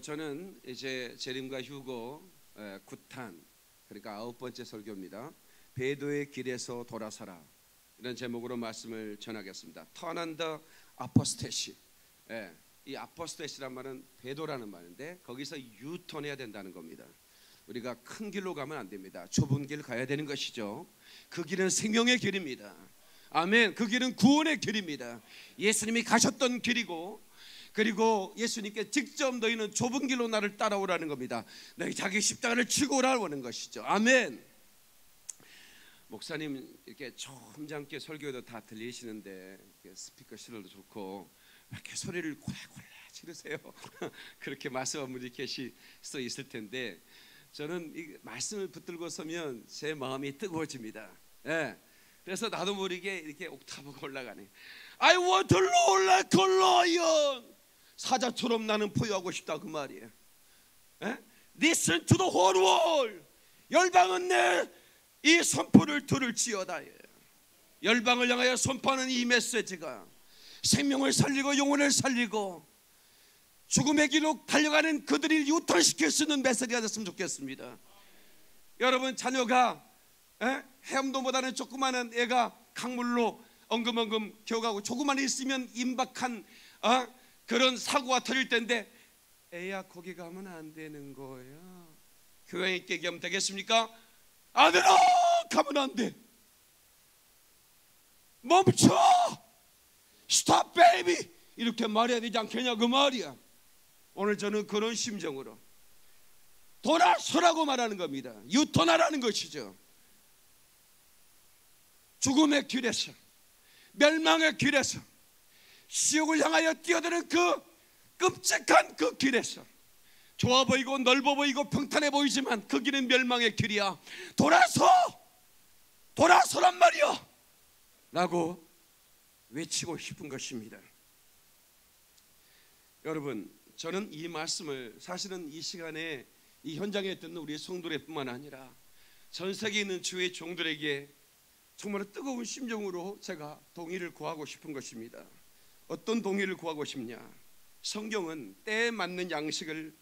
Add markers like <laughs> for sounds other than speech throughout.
저는 이제 재림과 휴고 에, 구탄 그러니까 아홉 번째 설교입니다. 배도의 길에서 돌아서라 이런 제목으로 말씀을 전하겠습니다. Apostasy. 예, 이 apostasy란 말은 배도라는 말인데 거기서 유턴해야 된다는 겁니다. 우리가 큰 길로 가면 안 됩니다. 좁은 길 가야 되는 것이죠. 그 길은 생명의 길입니다. 아멘. 그 길은 구원의 길입니다. 예수님이 가셨던 길이고 그리고 예수님께 직접 너희는 좁은 길로 나를 따라오라는 겁니다. 너희 자기 십자가를 치고 오라는 것이죠. 아멘. 목사님 이렇게 점잖게 설교도 다 들리시는데 스피커 실도 좋고 이렇게 소리를 고래고래 지르세요. <laughs> 그렇게 말씀한 분이 계실 수 있을 텐데 저는 이 말씀을 붙들고 서면 제 마음이 뜨거워집니다. 예. 그래서 나도 모르게 이렇게 옥타브가 올라가네. I want to roar like a lion. 사자처럼 나는 포효하고 싶다 그 말이에요. 예? Listen to the whole world. 열방은 내 이 선포를 들을지어다. 열방을 향하여 선포하는 이 메시지가 생명을 살리고 영혼을 살리고 죽음의 길로 달려가는 그들이 유턴시킬 수 있는 메시지가 됐으면 좋겠습니다. 여러분 자녀가 에? 헤엄도보다는 조그마한 애가 강물로 엉금엉금 겨가고 조금만 있으면 임박한 어? 그런 사고가 터질 텐데 애야 거기 가면 안 되는 거야. 교양 있게 얘기하면 되겠습니까? 아들아 가면 안 돼. 멈춰. stop baby 이렇게 말해야 되지 않겠냐 그 말이야. 오늘 저는 그런 심정으로 돌아서라고 말하는 겁니다. 유턴하라는 것이죠. 죽음의 길에서 멸망의 길에서 지옥을 향하여 뛰어드는 그 끔찍한 그 길에서 좋아 보이고 넓어 보이고 평탄해 보이지만 그 길은 멸망의 길이야. 돌아서 돌아서란 말이야. 라고 외치고 싶은 것입니다. 여러분, 저는 이 말씀을 사실은 이 시간에 이 현장에 듣는 우리 성도들뿐만 아니라 전 세계에 있는 주의 종들에게 정말 뜨거운 심정으로 제가 동의를 구하고 싶은 것입니다. 어떤 동의를 구하고 싶냐? 성경은 때에 맞는 양식을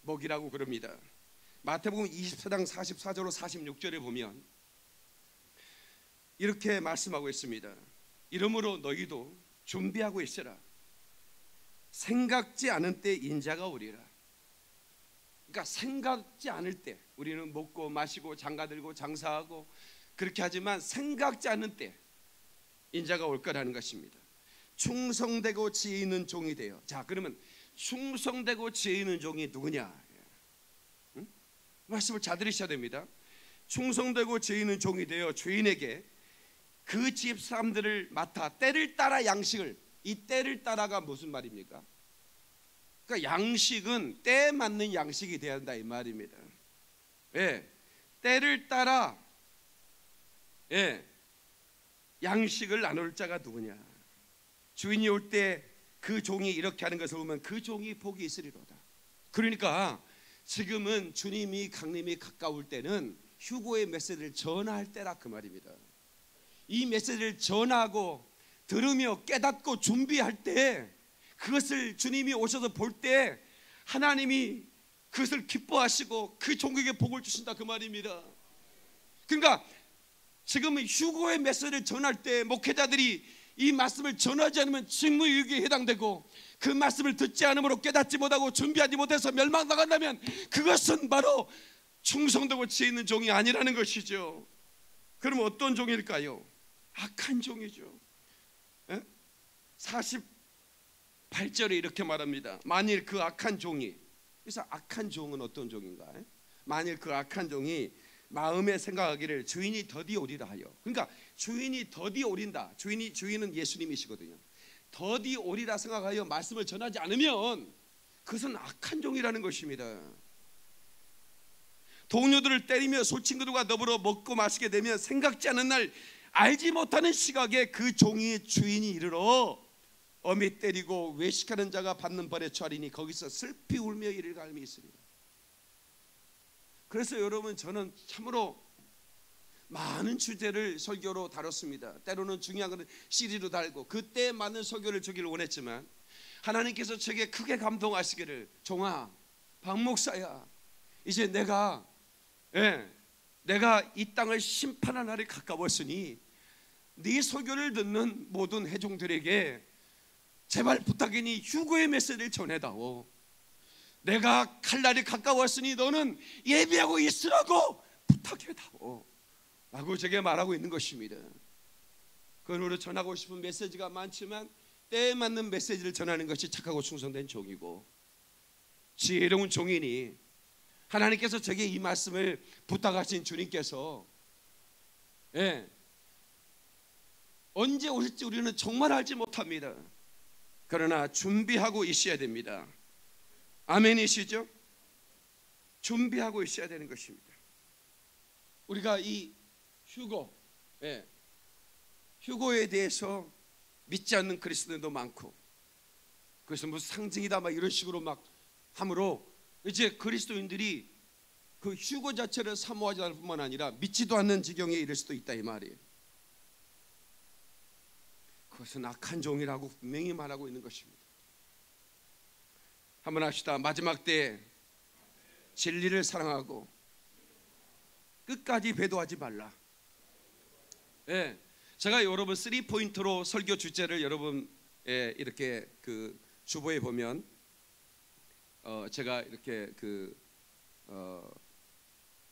먹이라고 그럽니다. 마태복음 24장 44절로 46절에 보면 이렇게 말씀하고 있습니다. 이러므로 너희도 준비하고 있으라. 생각지 않은 때 인자가 오리라. 그러니까 생각지 않을 때 우리는 먹고 마시고 장가들고 장사하고 그렇게 하지만 생각지 않은 때 인자가 올 거라는 것입니다. 충성되고 지혜 있는 종이 되어. 자, 그러면 충성되고 지혜 있는 종이 누구냐? 응? 말씀을 잘 들으셔야 됩니다. 충성되고 지혜 있는 종이 되어 주인에게 그 집 사람들을 맡아 때를 따라 양식을 이 때를 따라가 무슨 말입니까? 그러니까 양식은 때에 맞는 양식이 되어야 한다 이 말입니다. 예, 때를 따라 예, 양식을 나눌 자가 누구냐? 주인이 올 때 그 종이 이렇게 하는 것을 보면 그 종이 복이 있으리로다. 그러니까 지금은 주님이 강림이 가까울 때는 휴고의 메시지를 전할 때라 그 말입니다. 이 메시지를 전하고 들으며 깨닫고 준비할 때 그것을 주님이 오셔서 볼 때 하나님이 그것을 기뻐하시고 그 종에게 복을 주신다 그 말입니다. 그러니까 지금은 휴고의 메시지를 전할 때 목회자들이 이 말씀을 전하지 않으면 직무유기에 해당되고 그 말씀을 듣지 않으므로 깨닫지 못하고 준비하지 못해서 멸망당한다면 그것은 바로 충성되고 지혜 있는 종이 아니라는 것이죠. 그럼 어떤 종일까요? 악한 종이죠. 48절에 이렇게 말합니다. 만일 그 악한 종이 그래서 악한 종은 어떤 종인가? 만일 그 악한 종이 마음에 생각하기를 주인이 더디 오리라 하여. 그러니까 주인이 더디 오린다. 주인이 주인은 예수님이시거든요. 더디 오리라 생각하여 말씀을 전하지 않으면 그것은 악한 종이라는 것입니다. 동료들을 때리며 소친구들과 더불어 먹고 마시게 되면 생각지 않은 날 알지 못하는 시각에 그 종이 주인이 이르러 어미 때리고 외식하는 자가 받는 벌에 처하리니 거기서 슬피 울며 이를 갈미 있으리라. 그래서 여러분 저는 참으로 많은 주제를 설교로 다뤘습니다. 때로는 중요한 것은 CD로 달고 그때 맞는 설교를 주기를 원했지만 하나님께서 저에게 크게 감동하시기를 종아 박 목사야 이제 내가 예, 내가 이 땅을 심판할 날이 가까웠으니 네 소교를 듣는 모든 회종들에게 제발 부탁이니 휴거의 메시지를 전해다오. 내가 갈 날이 가까웠으니 너는 예비하고 있으라고 부탁해다오. 라고 제게 말하고 있는 것입니다. 그으로 전하고 싶은 메시지가 많지만 때에 맞는 메시지를 전하는 것이 착하고 충성된 종이고 지혜로운 종이니 하나님께서 제게 이 말씀을 부탁하신 주님께서 예, 언제 오실지 우리는 정말 알지 못합니다. 그러나 준비하고 있어야 됩니다. 아멘이시죠? 준비하고 있어야 되는 것입니다. 우리가 이 휴고, 예, 휴고에 대해서 믿지 않는 그리스도인도 많고, 그래서 무슨 상징이다 막 이런 식으로 막 함으로 이제 그리스도인들이 그 휴고 자체를 사모하지 않을 뿐만 아니라 믿지도 않는 지경에 이를 수도 있다 이 말이에요. 그것은 악한 종이라고 분명히 말하고 있는 것입니다. 한번 합시다. 마지막 때 진리를 사랑하고 끝까지 배도하지 말라. 예. 네, 제가 여러분 3 포인트로 설교 주제를 여러분 예, 이렇게 그 주보에 보면 어, 제가 이렇게 그 어,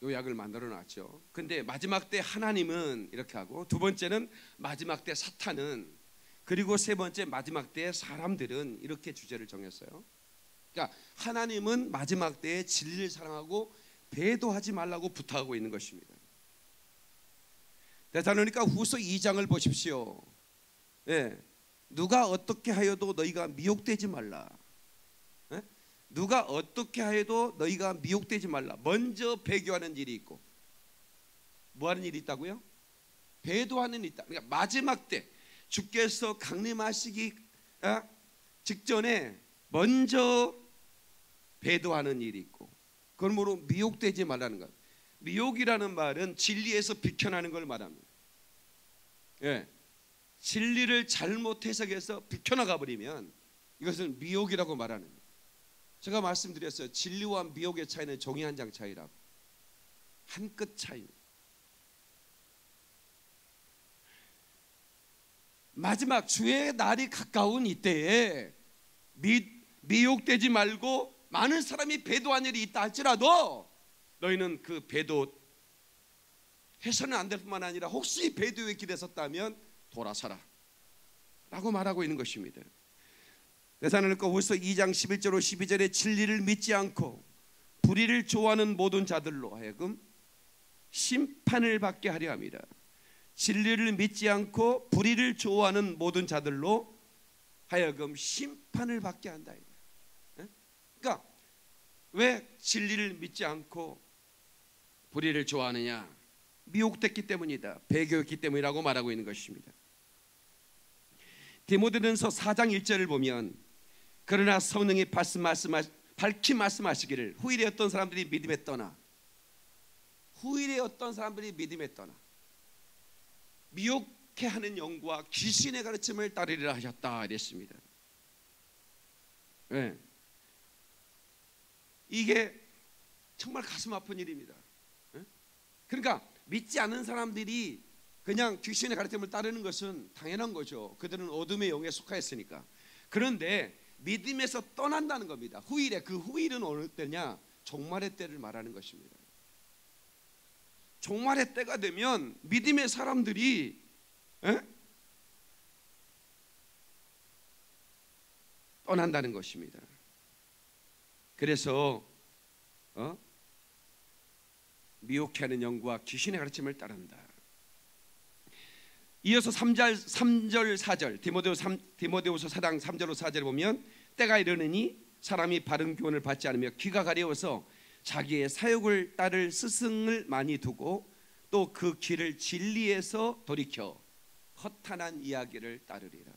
요약을 만들어 놨죠. 근데 마지막 때 하나님은 이렇게 하고 두 번째는 마지막 때 사탄은 그리고 세 번째 마지막 때 사람들은 이렇게 주제를 정했어요. 그러니까 하나님은 마지막 때에 진리를 사랑하고 배도하지 말라고 부탁하고 있는 것입니다. 대사로니까 후서 2장을 보십시오. 예, 누가 어떻게 하여도 너희가 미혹되지 말라. 누가 어떻게 해도 너희가 미혹되지 말라. 먼저 배교하는 일이 있고 뭐 하는 일이 있다고요? 배도하는 일이 있다. 그러니까 마지막 때 주께서 강림하시기 어? 직전에 먼저 배도하는 일이 있고 그러므로 미혹되지 말라는 것. 미혹이라는 말은 진리에서 비켜나는 걸 말합니다. 예. 진리를 잘못 해석해서 비켜나가 버리면 이것은 미혹이라고 말하는 거예요. 제가 말씀드렸어요. 진리와 미혹의 차이는 종이 한 장 차이라고. 한 끗 차이입니다. 마지막 주의 날이 가까운 이때에 미, 미혹되지 말고 많은 사람이 배도한 일이 있다 할지라도 너희는 그 배도 해서는 안 될 뿐만 아니라 혹시 배도의 길에 섰다면 돌아서라 라고 말하고 있는 것입니다. 대사로니까 후서 2장 11절로 12절에 진리를 믿지 않고 불의를 좋아하는 모든 자들로 하여금 심판을 받게 하려 합니다. 진리를 믿지 않고 불의를 좋아하는 모든 자들로 하여금 심판을 받게 한다. 왜 진리를 믿지 않고 불의를 좋아하느냐? 미혹됐기 때문이다. 배교였기 때문이라고 말하고 있는 것입니다. 디모데전서 4장 1절을 보면 그러나 성령이 말씀하, 밝히 말씀하시기를 후일에 어떤 사람들이 믿음에 떠나 후일에 어떤 사람들이 믿음에 떠나 미혹해 하는 영과 귀신의 가르침을 따르리라 하셨다 이랬습니다. 네. 이게 정말 가슴 아픈 일입니다. 네? 그러니까 믿지 않는 사람들이 그냥 귀신의 가르침을 따르는 것은 당연한 거죠. 그들은 어둠의 영에 속하였으니까. 그런데 믿음에서 떠난다는 겁니다. 후일에 그 후일은 어느 때냐? 종말의 때를 말하는 것입니다. 종말의 때가 되면 믿음의 사람들이 에? 떠난다는 것입니다. 그래서 어? 미혹해 하는 영과 귀신의 가르침을 따른다. 이어서 3절 3절 4절 디모데후 3 디모데후서 4장 3절로 4절을 보면 때가 이르느니 사람이 바른 교훈을 받지 않으며 귀가 가려워서 자기의 사욕을 따를 스승을 많이 두고 또 그 길을 진리에서 돌이켜 허탄한 이야기를 따르리라.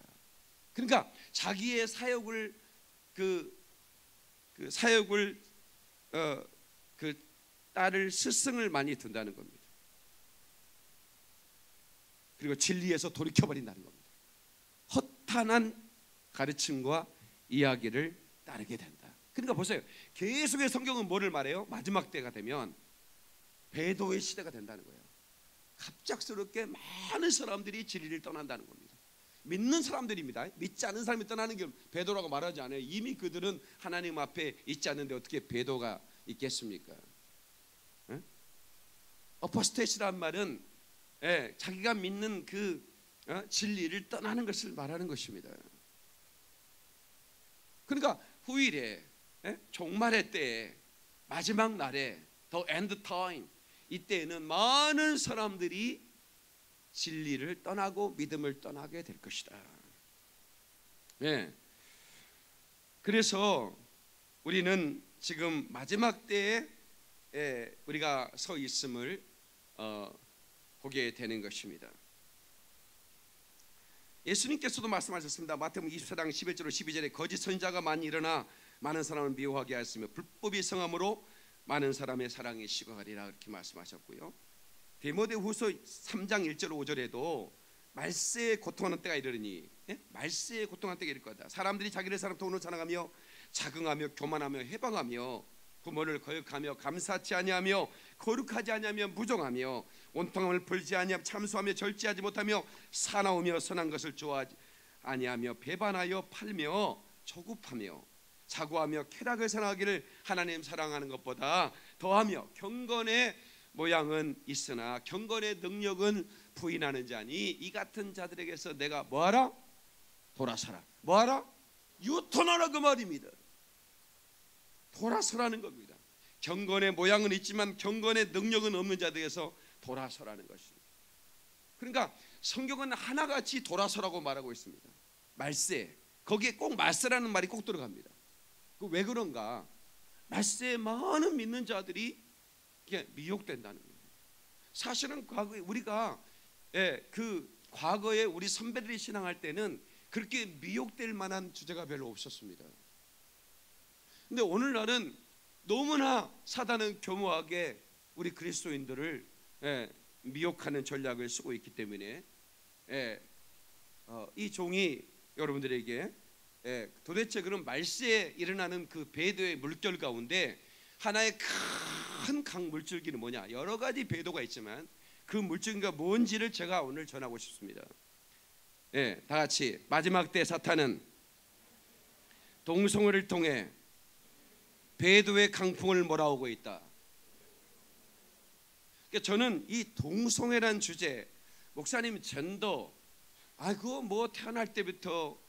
그러니까 자기의 사욕을 그, 그 사욕을 어, 그 따를 스승을 많이 둔다는 겁니다. 그리고 진리에서 돌이켜 버린다는 겁니다. 허탄한 가르침과 이야기를 따르게 된다. 그러니까 보세요. 계속의 성경은 뭐를 말해요? 마지막 때가 되면 배도의 시대가 된다는 거예요. 갑작스럽게 많은 사람들이 진리를 떠난다는 겁니다. 믿는 사람들입니다. 믿지 않는 사람이 떠나는 게 배도라고 말하지 않아요. 이미 그들은 하나님 앞에 있지 않는데 어떻게 배도가 있겠습니까? apostasy란 말은 예, 자기가 믿는 그 어, 진리를 떠나는 것을 말하는 것입니다. 그러니까 후일에 예? 종말의 때에 마지막 날에 the end time 이때에는 많은 사람들이 진리를 떠나고 믿음을 떠나게 될 것이다. 예. 그래서 우리는 지금 마지막 때에 예, 우리가 서 있음을 어, 보게 되는 것입니다. 예수님께서도 말씀하셨습니다. 마태복음 24장 11절로 12절에 거짓 선자가 많이 일어나 많은 사람을 미워하게 하였으며 불법이 성함으로 많은 사람의 사랑이 식어가리라 이렇게 말씀하셨고요. 디모데 후서 3장 1절 5절에도 말세에 고통하는 때가 이르니 예? 말세에 고통하는 때가 이를 거다. 사람들이 자기를 사람 돈으로 자랑하며 자긍하며 교만하며 해방하며 부모를 거역하며 감사치 아니하며 거룩하지 아니하며 무정하며 온통함을 벌지 아니하며 참수하며 절제하지 못하며 사나우며 선한 것을 좋아하지 아니하며 배반하여 팔며 조급하며 자고하며 쾌락을 생하기를 하나님 사랑하는 것보다 더하며 경건의 모양은 있으나 경건의 능력은 부인하는 자니 이 같은 자들에게서 내가 뭐하라 돌아서라 뭐하라 유턴하라 그 말입니다. 돌아서라는 겁니다. 경건의 모양은 있지만 경건의 능력은 없는 자들에서 돌아서라는 것입니다. 그러니까 성경은 하나같이 돌아서라고 말하고 있습니다. 말세 거기에 꼭 말세라는 말이 꼭 들어갑니다. 그 왜 그런가? 말세에 많은 믿는 자들이 미혹된다는 거예요. 사실은 과거에 우리가 예, 그 과거에 우리 선배들이 신앙할 때는 그렇게 미혹될 만한 주제가 별로 없었습니다. 근데 오늘날은 너무나 사단은 교묘하게 우리 그리스도인들을 예, 미혹하는 전략을 쓰고 있기 때문에 예, 어, 이 종이 여러분들에게 예, 도대체 그런 말세에 일어나는 그 배도의 물결 가운데 하나의 큰 강 물줄기는 뭐냐? 여러 가지 배도가 있지만 그 물줄기가 뭔지를 제가 오늘 전하고 싶습니다. 예, 다 같이 마지막 때 사탄은 동성애를 통해 배도의 강풍을 몰아오고 있다. 그러니까 저는 이 동성애란 주제, 목사님 전도, 아 그거 뭐 태어날 때부터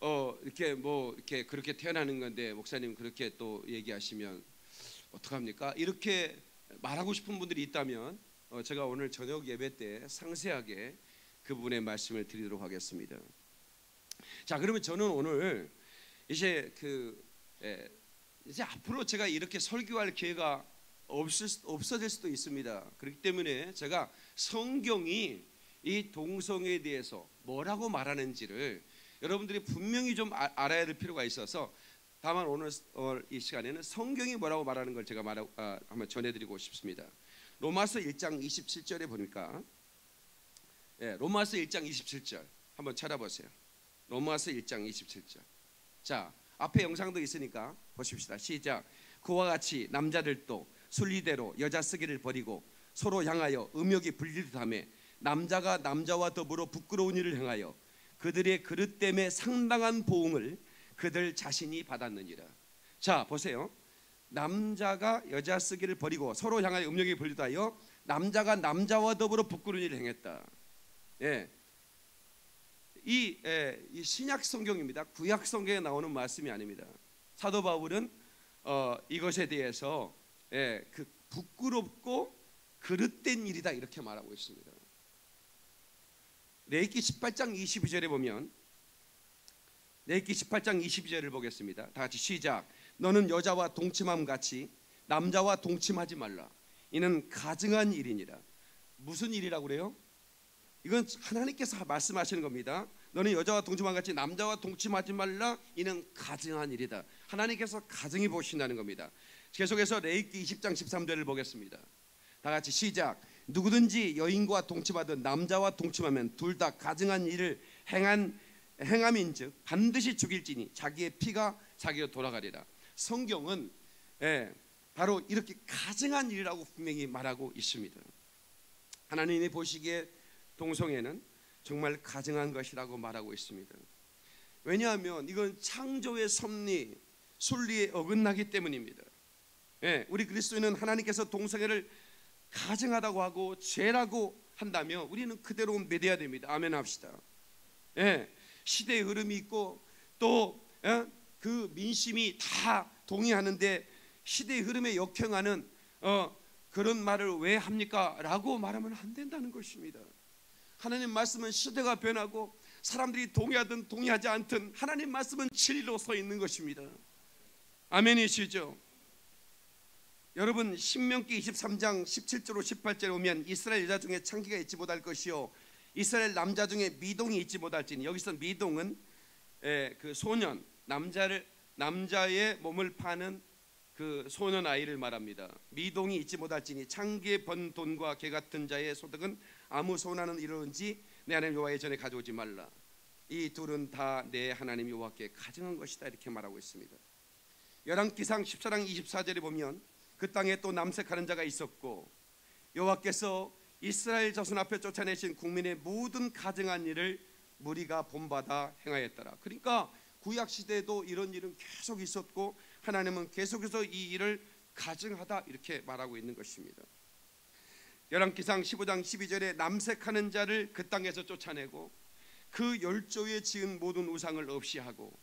어 이렇게 뭐 이렇게 그렇게 태어나는 건데 목사님 그렇게 또 얘기하시면 어떡합니까? 이렇게 말하고 싶은 분들이 있다면 어 제가 오늘 저녁 예배 때 상세하게 그분의 말씀을 드리도록 하겠습니다. 자 그러면 저는 오늘 이제 그 예, 이제 앞으로 제가 이렇게 설교할 기회가 없을, 없어질 수도 있습니다. 그렇기 때문에 제가 성경이 이 동성애에 대해서 뭐라고 말하는지를 여러분들이 분명히 좀 아, 알아야 될 필요가 있어서 다만 오늘 이 시간에는 성경이 뭐라고 말하는 걸 제가 말하, 아, 한번 전해드리고 싶습니다. 로마서 1장 27절에 보니까 예, 로마서 1장 27절 한번 찾아보세요. 로마서 1장 27절. 자, 앞에 영상도 있으니까 보십시다. 시작. 그와 같이 남자들도 순리대로 여자 쓰기를 버리고 서로 향하여 음욕이 불릴듯하며 남자가 남자와 더불어 부끄러운 일을 행하여 그들의 그릇 때문에 상당한 보응을 그들 자신이 받았느니라. 자 보세요. 남자가 여자 쓰기를 버리고 서로 향하여 음욕이 불리하여 남자가 남자와 더불어 부끄러운 일을 행했다. 예, 이, 에, 이 신약 성경입니다. 구약 성경에 나오는 말씀이 아닙니다. 사도 바울은 어, 이것에 대해서 예, 그 부끄럽고 그릇된 일이다 이렇게 말하고 있습니다. 레이기 18장 22절에 보면 레이기 18장 22절을 보겠습니다. 다 같이 시작. 너는 여자와 동침함 같이 남자와 동침하지 말라. 이는 가증한 일이니라. 무슨 일이라고 그래요? 이건 하나님께서 말씀하시는 겁니다. 너는 여자와 동침한 같이 남자와 동침하지 말라 이는 가증한 일이다. 하나님께서 가증히 보신다는 겁니다. 계속해서 레이기 20장 13절을 보겠습니다. 다 같이 시작. 누구든지 여인과 동침하든 남자와 동침하면 둘 다 가증한 일을 행한 행함인즉 반드시 죽일지니 자기의 피가 자기로 돌아가리라. 성경은 예, 바로 이렇게 가증한 일이라고 분명히 말하고 있습니다. 하나님이 보시기에 동성애는 정말 가증한 것이라고 말하고 있습니다. 왜냐하면 이건 창조의 섭리, 순리에 어긋나기 때문입니다. 예, 우리 그리스도인은 하나님께서 동성애를 가증하다고 하고 죄라고 한다면 우리는 그대로 믿어야 됩니다. 아멘 합시다. 예, 시대의 흐름이 있고 또그 예, 민심이 다 동의하는데 시대의 흐름에 역행하는 어, 그런 말을 왜 합니까? 라고 말하면 안 된다는 것입니다. 하나님 말씀은 시대가 변하고 사람들이 동의하든 동의하지 않든 하나님 말씀은 진리로 서 있는 것입니다. 아멘이시죠? 여러분 신명기 23장 17절로 18절에 오면 이스라엘 여자 중에 창기가 있지 못할 것이요 이스라엘 남자 중에 미동이 있지 못할지니 여기서 미동은 에, 그 소년 남자를 남자의 몸을 파는 그 소년 아이를 말합니다. 미동이 있지 못할지니 창기에 번 돈과 개 같은 자의 소득은 아무 손하는 이르는지 내 하나님 여호와의 전에 가져오지 말라. 이 둘은 다 내 하나님 여호와께 가증한 것이다 이렇게 말하고 있습니다. 열왕기상 14장 24절에 보면 그 땅에 또 남색하는 자가 있었고 여호와께서 이스라엘 자손 앞에 쫓아내신 국민의 모든 가증한 일을 무리가 본받아 행하였더라. 그러니까 구약 시대에도 이런 일은 계속 있었고 하나님은 계속해서 이 일을 가증하다 이렇게 말하고 있는 것입니다. 열왕기상 15장 12절에 남색하는 자를 그 땅에서 쫓아내고 그 열조에 지은 모든 우상을 없이 하고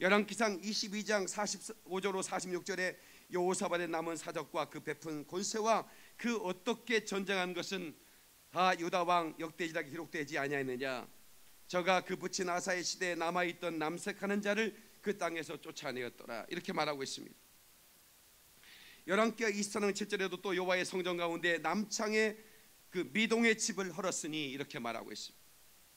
열왕기상 22장 45절로 46절에 여호사밧의 남은 사적과 그 베푼 권세와 그 어떻게 전쟁한 것은 다 유다 왕 역대지락에 기록되지 아니하느냐 저가 그 붙인 아사의 시대에 남아 있던 남색하는 자를 그 땅에서 쫓아내었더라 이렇게 말하고 있습니다. 열왕기하 24장 7절에도 또 여호와의 성전 가운데 남창에 그 미동의 집을 헐었으니 이렇게 말하고 있습니다.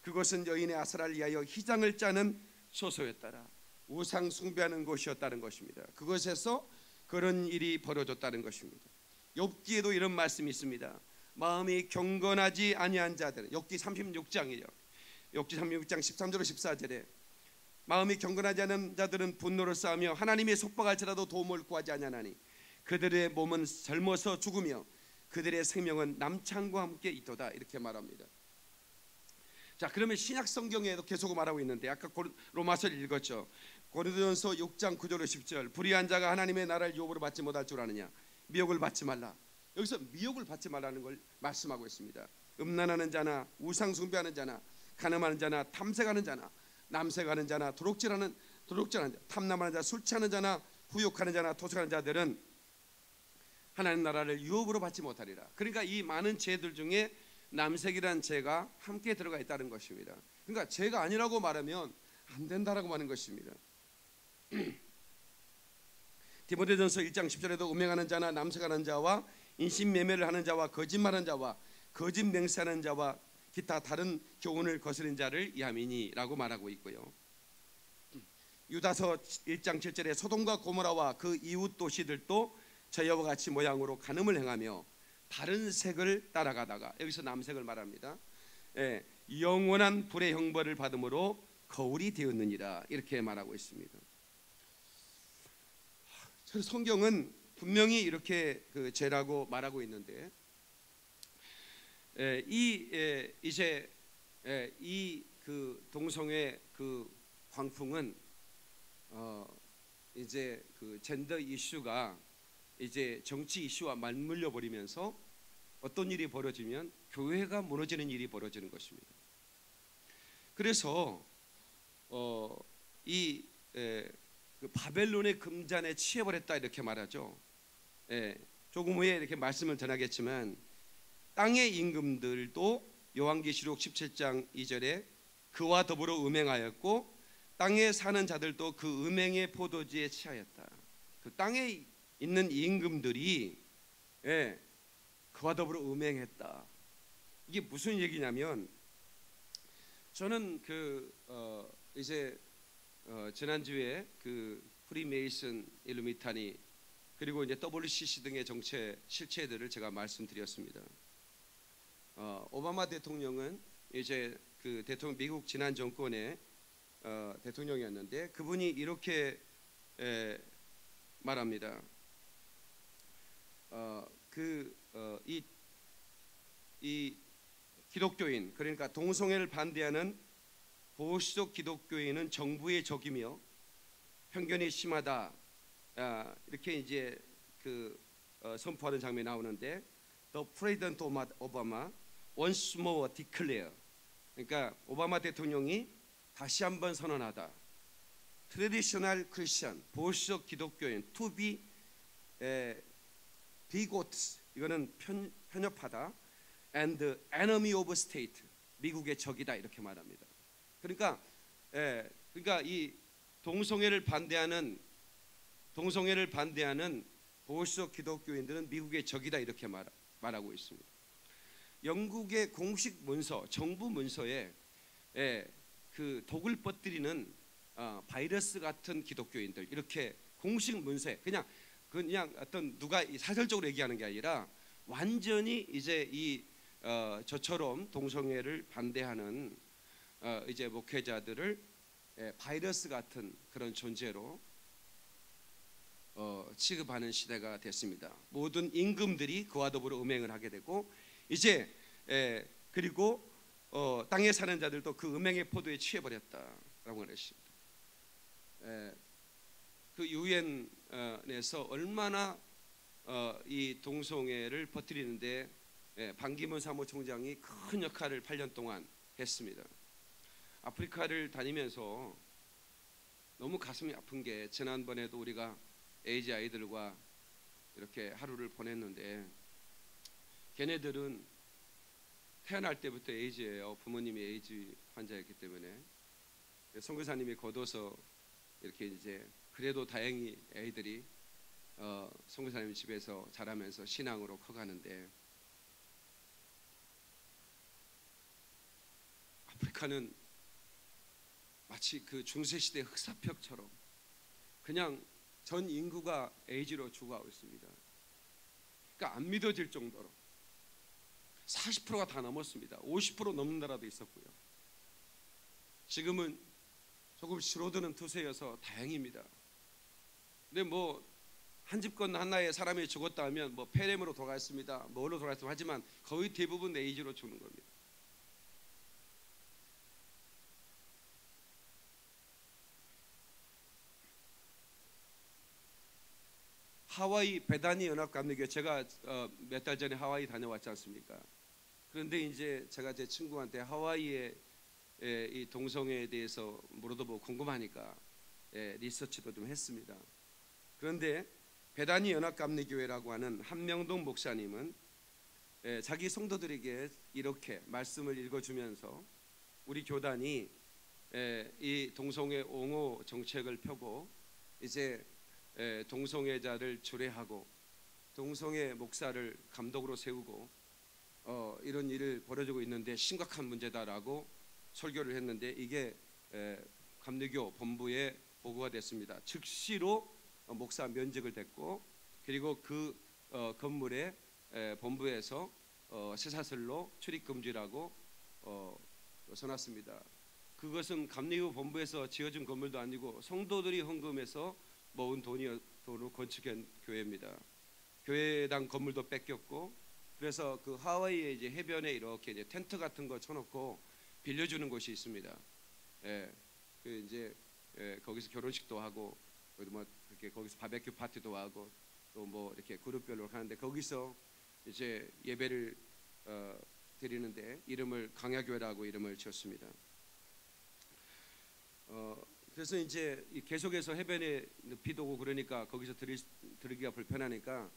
그것은 여인의 아사를 위하여 희장을 짜는 소소였더라. 우상 숭배하는 곳이었다는 것입니다. 그것에서 그런 일이 벌어졌다는 것입니다. 욥기에도 이런 말씀이 있습니다. 마음이 경건하지 아니한 자들은 욥기 36장이죠. 욥기 36장 13절로 14절에 마음이 경건하지 않은 자들은 분노를 쌓으며 하나님의 속박할지라도 도움을 구하지 아니하나니 그들의 몸은 젊어서 죽으며 그들의 생명은 남창과 함께 있도다 이렇게 말합니다. 자 그러면 신약 성경에도 계속 말하고 있는데 아까 로마서를 읽었죠. 고린도전서 6장 9절 10절 불의한 자가 하나님의 나라를 유업으로 받지 못할 줄 아느냐 미혹을 받지 말라. 여기서 미혹을 받지 말라는 걸 말씀하고 있습니다. 음란하는 자나 우상 숭배하는 자나 가늠하는 자나 탐색하는 자나 남색하는 자나 도둑질하는 도둑질하는 자 탐남하는 자 술 취하는 자나 후욕하는 자나 토속하는 자들은 하나님 나라를 유업으로 받지 못하리라. 그러니까 이 많은 죄들 중에 남색이란 죄가 함께 들어가 있다는 것입니다. 그러니까 죄가 아니라고 말하면 안 된다라고 하는 것입니다 <clears throat> 디모데전서 1장 10절에도 음행하는 자나 남색하는 자와 인신매매를 하는 자와 거짓말하는 자와 거짓 맹세하는 자와 기타 다른 교훈을 거스른 자를 야민이라고 말하고 있고요. 유다서 1장 7절에 소돔과 고모라와 그 이웃 도시들도 저희와 같이 모양으로 간음을 행하며 다른 색을 따라가다가 여기서 남색을 말합니다. 예, 영원한 불의 형벌을 받음으로 거울이 되었느니라 이렇게 말하고 있습니다. 성경은 분명히 이렇게 그 죄라고 말하고 있는데 에, 이 에, 이제 에, 이그 동성애 그 광풍은 어, 이제 그 젠더 이슈가 이제 정치 이슈와 맞물려 버리면서 어떤 일이 벌어지면 교회가 무너지는 일이 벌어지는 것입니다. 그래서 어, 이 에, 그 바벨론의 금잔에 취해버렸다 이렇게 말하죠. 예, 조금 후에 이렇게 말씀을 전하겠지만 땅의 임금들도 요한계시록 17장 2절에 그와 더불어 음행하였고 땅에 사는 자들도 그 음행의 포도주에 취하였다. 그 땅에 있는 임금들이 예, 그와 더불어 음행했다. 이게 무슨 얘기냐면 저는 그 어, 이제 어, 지난주에 그 프리메이슨 일루미타니 그리고 이제 WCC 등의 정체 실체들을 제가 말씀드렸습니다. 어, 오바마 대통령은 이제 그 대통령 미국 지난 정권의 어, 대통령이었는데 그분이 이렇게 에, 말합니다. 어, 그이이 이 기독교인 그러니까 동성애를 반대하는 보수적 기독교인은 정부의 적이며 편견이 심하다. 아, 이렇게 이제 그 어, 선포하는 장면이 나오는데 The President Obama once more declare. 그러니까 오바마 대통령이 다시 한번 선언하다. traditional Christian 보수적 기독교인 to be 에, bigots 이거는 편, 편협하다. And enemy of state 미국의 적이다. 이렇게 말합니다. 그러니까 예, 그러니까 이 동성애를 반대하는 동성애를 반대하는 보수적 기독교인들은 미국의 적이다 이렇게 말, 말하고 있습니다. 영국의 공식 문서, 정부 문서에 예, 그 독을 퍼뜨리는 어, 바이러스 같은 기독교인들 이렇게 공식 문서에 그냥 그냥 어떤 누가 사설적으로 얘기하는 게 아니라 완전히 이제 이 어, 저처럼 동성애를 반대하는 어, 이제 목회자들을 예, 바이러스 같은 그런 존재로 어, 취급하는 시대가 됐습니다. 모든 임금들이 그와 더불어 음행을 하게 되고 이제 예, 그리고 어, 땅에 사는 자들도 그 음행의 포도에 취해버렸다라고 그랬습니다. 예, 그 유엔에서 얼마나 어, 이 동성애를 퍼뜨리는데 예, 반기문 사무총장이 큰 역할을 8년 동안 했습니다. 아프리카를 다니면서 너무 가슴이 아픈 게 지난번에도 우리가 에이즈 아이들과 이렇게 하루를 보냈는데 걔네들은 태어날 때부터 에이즈예요. 부모님이 에이즈 환자였기 때문에 선교사님이 거둬서 이렇게 이제 그래도 다행히 애들이 어, 선교사님 집에서 자라면서 신앙으로 커가는데 아프리카는 마치 그 중세 시대 흑사벽처럼 그냥 전 인구가 에이즈로 죽어가고 있습니다. 그러니까 안 믿어질 정도로 40%가 다 넘었습니다. 50% 넘는 나라도 있었고요. 지금은 조금 줄어드는 투세여서 다행입니다. 근데 뭐 한 집 건너 하나의 사람이 죽었다 하면 뭐 폐렴으로 돌아갔습니다. 뭐로 돌아갔습니다. 하지만 거의 대부분 에이즈로 죽는 겁니다. 하와이 베다니 연합감리교 제가 어, 몇달 전에 하와이 다녀왔지 않습니까? 그런데 이제 제가 제 친구한테 하와이의 에, 이 동성애에 대해서 물어보고 궁금하니까 에, 리서치도 좀 했습니다. 그런데 베다니 연합감리교회라고 하는 한명동 목사님은 에, 자기 성도들에게 이렇게 말씀을 읽어주면서 우리 교단이 에, 이 동성애 옹호 정책을 펴고 이제 동성애자를 주례하고 동성애 목사를 감독으로 세우고 어, 이런 일을 벌어지고 있는데 심각한 문제다라고 설교를 했는데 이게 감리교 본부에 보고가 됐습니다. 즉시로 어, 목사 면직을 됐고 그리고 그 어, 건물에 본부에서 어, 쇠사슬로 출입 금지라고 써놨습니다. 그것은 감리교 본부에서 지어준 건물도 아니고 성도들이 헌금해서 모은 돈이 돈으로 건축한 교회입니다. 교회당 건물도 뺏겼고 그래서 그 하와이의 이제 해변에 이렇게 이제 텐트 같은 거 쳐놓고 빌려주는 곳이 있습니다. 예, 그 이제 예, 거기서 결혼식도 하고 뭐 이렇게 거기서 바베큐 파티도 하고 또 뭐 이렇게 그룹별로 하는데 거기서 이제 예배를 어, 드리는데 이름을 강야교회라고 이름을 지었습니다. 어, 그래서 이제 계속해서 해변에 비도 오고 그러니까 거기서 들이, 들기가 불편하니까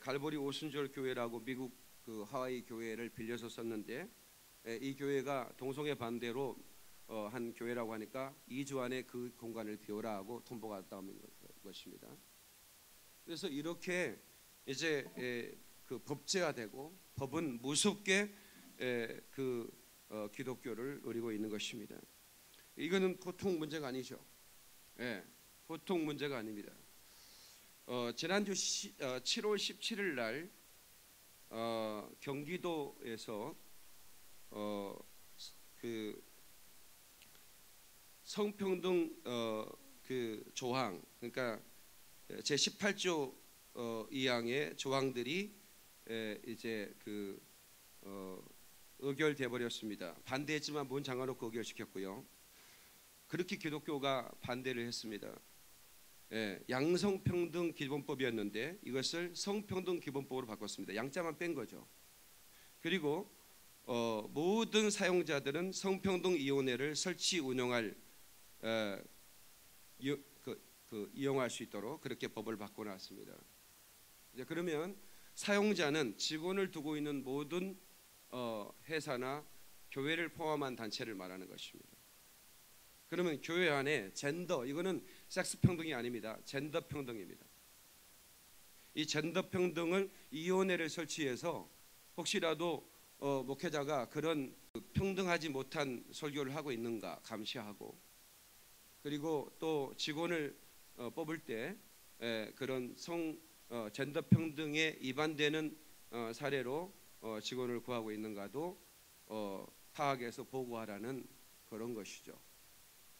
갈보리 오순절 교회라고 미국 그 하와이 교회를 빌려서 썼는데 이 교회가 동성애 반대로 어, 한 교회라고 하니까 2주 안에 그 공간을 비워라 하고 통보가 왔다는 것입니다. 그래서 이렇게 이제 그 법제화되고 법은 무섭게 그 어, 기독교를 누리고 있는 것입니다. 이거는 보통 문제가 아니죠. 예, 보통 문제가 아닙니다. 어, 지난주 시, 어, 7월 17일 날 어, 경기도에서 어, 그 성평등 어, 그 조항 그러니까 제 18조 어, 2항의 조항들이 에, 이제 그 어, 의결돼 버렸습니다. 반대했지만 문 잠가놓고 의결시켰고요. 그렇게 기독교가 반대를 했습니다. 예, 양성평등 기본법이었는데 이것을 성평등 기본법으로 바꿨습니다. 양자만 뺀 거죠. 그리고 어, 모든 사용자들은 성평등 이혼회를 설치 운영할 어, 이, 그, 그, 이용할 수 있도록 그렇게 법을 바꿔놨습니다. 이제 그러면 사용자는 직원을 두고 있는 모든 어, 회사나 교회를 포함한 단체를 말하는 것입니다. 그러면 교회 안에 젠더 이거는 섹스 평등이 아닙니다. 젠더 평등입니다. 이 젠더 평등을 이혼회를 설치해서 혹시라도 어, 목회자가 그런 평등하지 못한 설교를 하고 있는가 감시하고 그리고 또 직원을 어, 뽑을 때 에, 그런 성 어, 젠더 평등에 위반되는 어, 사례로 어, 직원을 구하고 있는가도 어, 파악해서 보고하라는 그런 것이죠.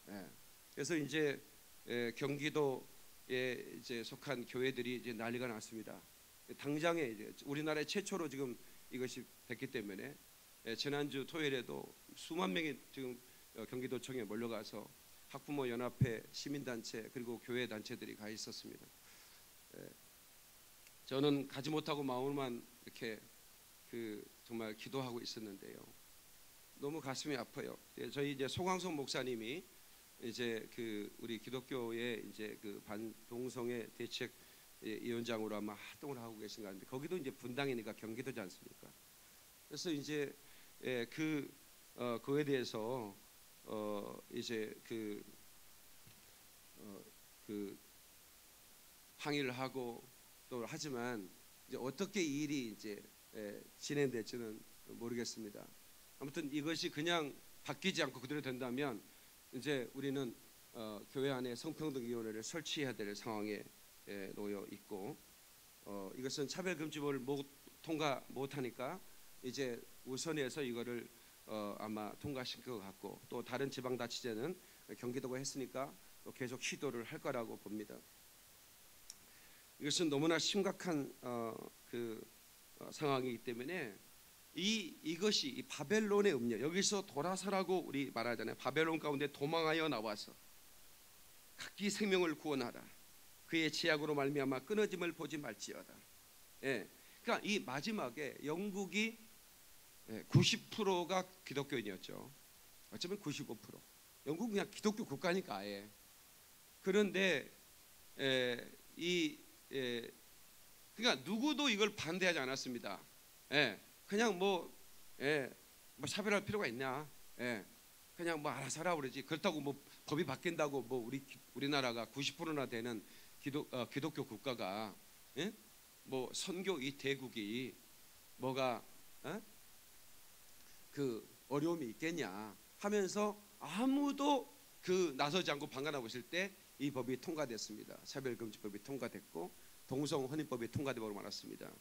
예. 그래서 이제 예, 경기도에 이제 속한 교회들이 이제 난리가 났습니다. 당장에 이제 우리나라의 최초로 지금 이것이 됐기 때문에 예, 지난주 토요일에도 수만 명이 지금 어, 경기도청에 몰려가서 학부모 연합회, 시민단체 그리고 교회 단체들이 가 있었습니다. 예, 저는 가지 못하고 마음만 이렇게 그 정말 기도하고 있었는데요. 너무 가슴이 아파요. 예, 저희 이제 송광성 목사님이 이제 그 우리 기독교의 이제 그 반동성애 대책 위원장으로 아마 활동을 하고 계신가 하는데 거기도 이제 분당이니까 경기도지 않습니까? 그래서 이제 예, 그 어, 그에 대해서 어, 이제 그, 어, 그 항의를 하고 또 하지만 이제 어떻게 이 일이 이제 예, 진행될지는 모르겠습니다. 아무튼 이것이 그냥 바뀌지 않고 그대로 된다면 이제 우리는 어, 교회 안에 성평등위원회를 설치해야 될 상황에 예, 놓여 있고 어, 이것은 차별금지법을 못, 통과 못하니까 이제 우선해서 이거를 어, 아마 통과시킬 것 같고 또 다른 지방자치제는 경기도가 했으니까 또 계속 시도를 할 거라고 봅니다. 이것은 너무나 심각한 어, 그 어, 상황이기 때문에 이 이것이 이 바벨론의 음료 여기서 돌아서라고 우리 말하잖아요. 바벨론 가운데 도망하여 나와서 각기 생명을 구원하라. 그의 제약으로 말미암아 끊어짐을 보지 말지어다. 예. 그러니까 이 마지막에 영국이 90%가 기독교인이었죠. 어쩌면 95%. 영국 그냥 기독교 국가니까 아예. 그런데 에, 이 에, 그러니까 누구도 이걸 반대하지 않았습니다. 예. 그냥 뭐, 예, 뭐 차별할 필요가 있냐? 예, 그냥 뭐 알아서 하라 그러지. 그렇다고 뭐 법이 바뀐다고 뭐 우리 우리나라가 90%나 되는 기독 어, 기독교 국가가 예? 뭐 선교 이 대국이 뭐가 어? 그 어려움이 있겠냐 하면서 아무도 그 나서지 않고 방관하고 있을 때 이 법이 통과됐습니다. 차별금지법이 통과됐고 동성혼인법이 통과되고 말았습니다.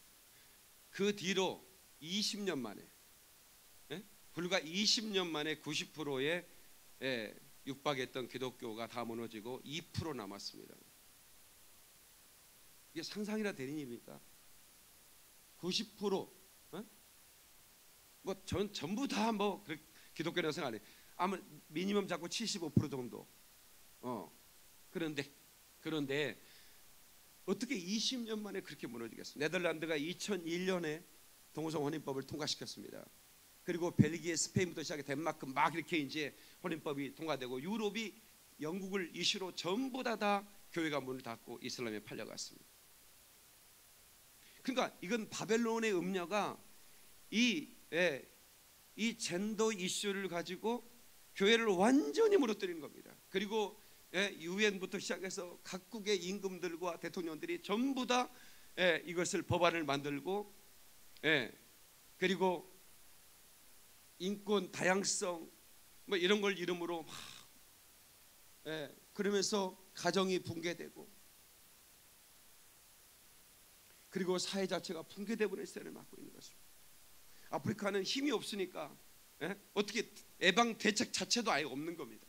그 뒤로 20년 만에 예? 불과 20년 만에 90%의 예, 육박했던 기독교가 다 무너지고 2% 남았습니다. 이게 상상이라 되는 일입니까? 90% 어? 뭐 전 전부 다 뭐 기독교라고 생각 안 해. 아마 미니멈 잡고 75% 정도. 어 그런데 그런데 어떻게 20년 만에 그렇게 무너지겠어요? 네덜란드가 2001년에 동성 혼인법을 통과시켰습니다. 그리고 벨기에, 스페인부터 시작해 덴마크 막 이렇게 이제 혼인법이 통과되고 유럽이 영국을 이슈로 전부 다 다 교회가 문을 닫고 이슬람에 팔려갔습니다. 그러니까 이건 바벨론의 음녀가 이, 예, 이 젠더 이슈를 가지고 교회를 완전히 무너뜨린 겁니다. 그리고 예, 유엔부터 시작해서 각국의 임금들과 대통령들이 전부 다 예, 이것을 법안을 만들고 예. 그리고 인권 다양성 뭐 이런 걸 이름으로 막 예, 그러면서 가정이 붕괴되고 그리고 사회 자체가 붕괴되버리는 시대를 맞고 있는 것입니다. 아프리카는 힘이 없으니까 예? 어떻게 예방 대책 자체도 아예 없는 겁니다.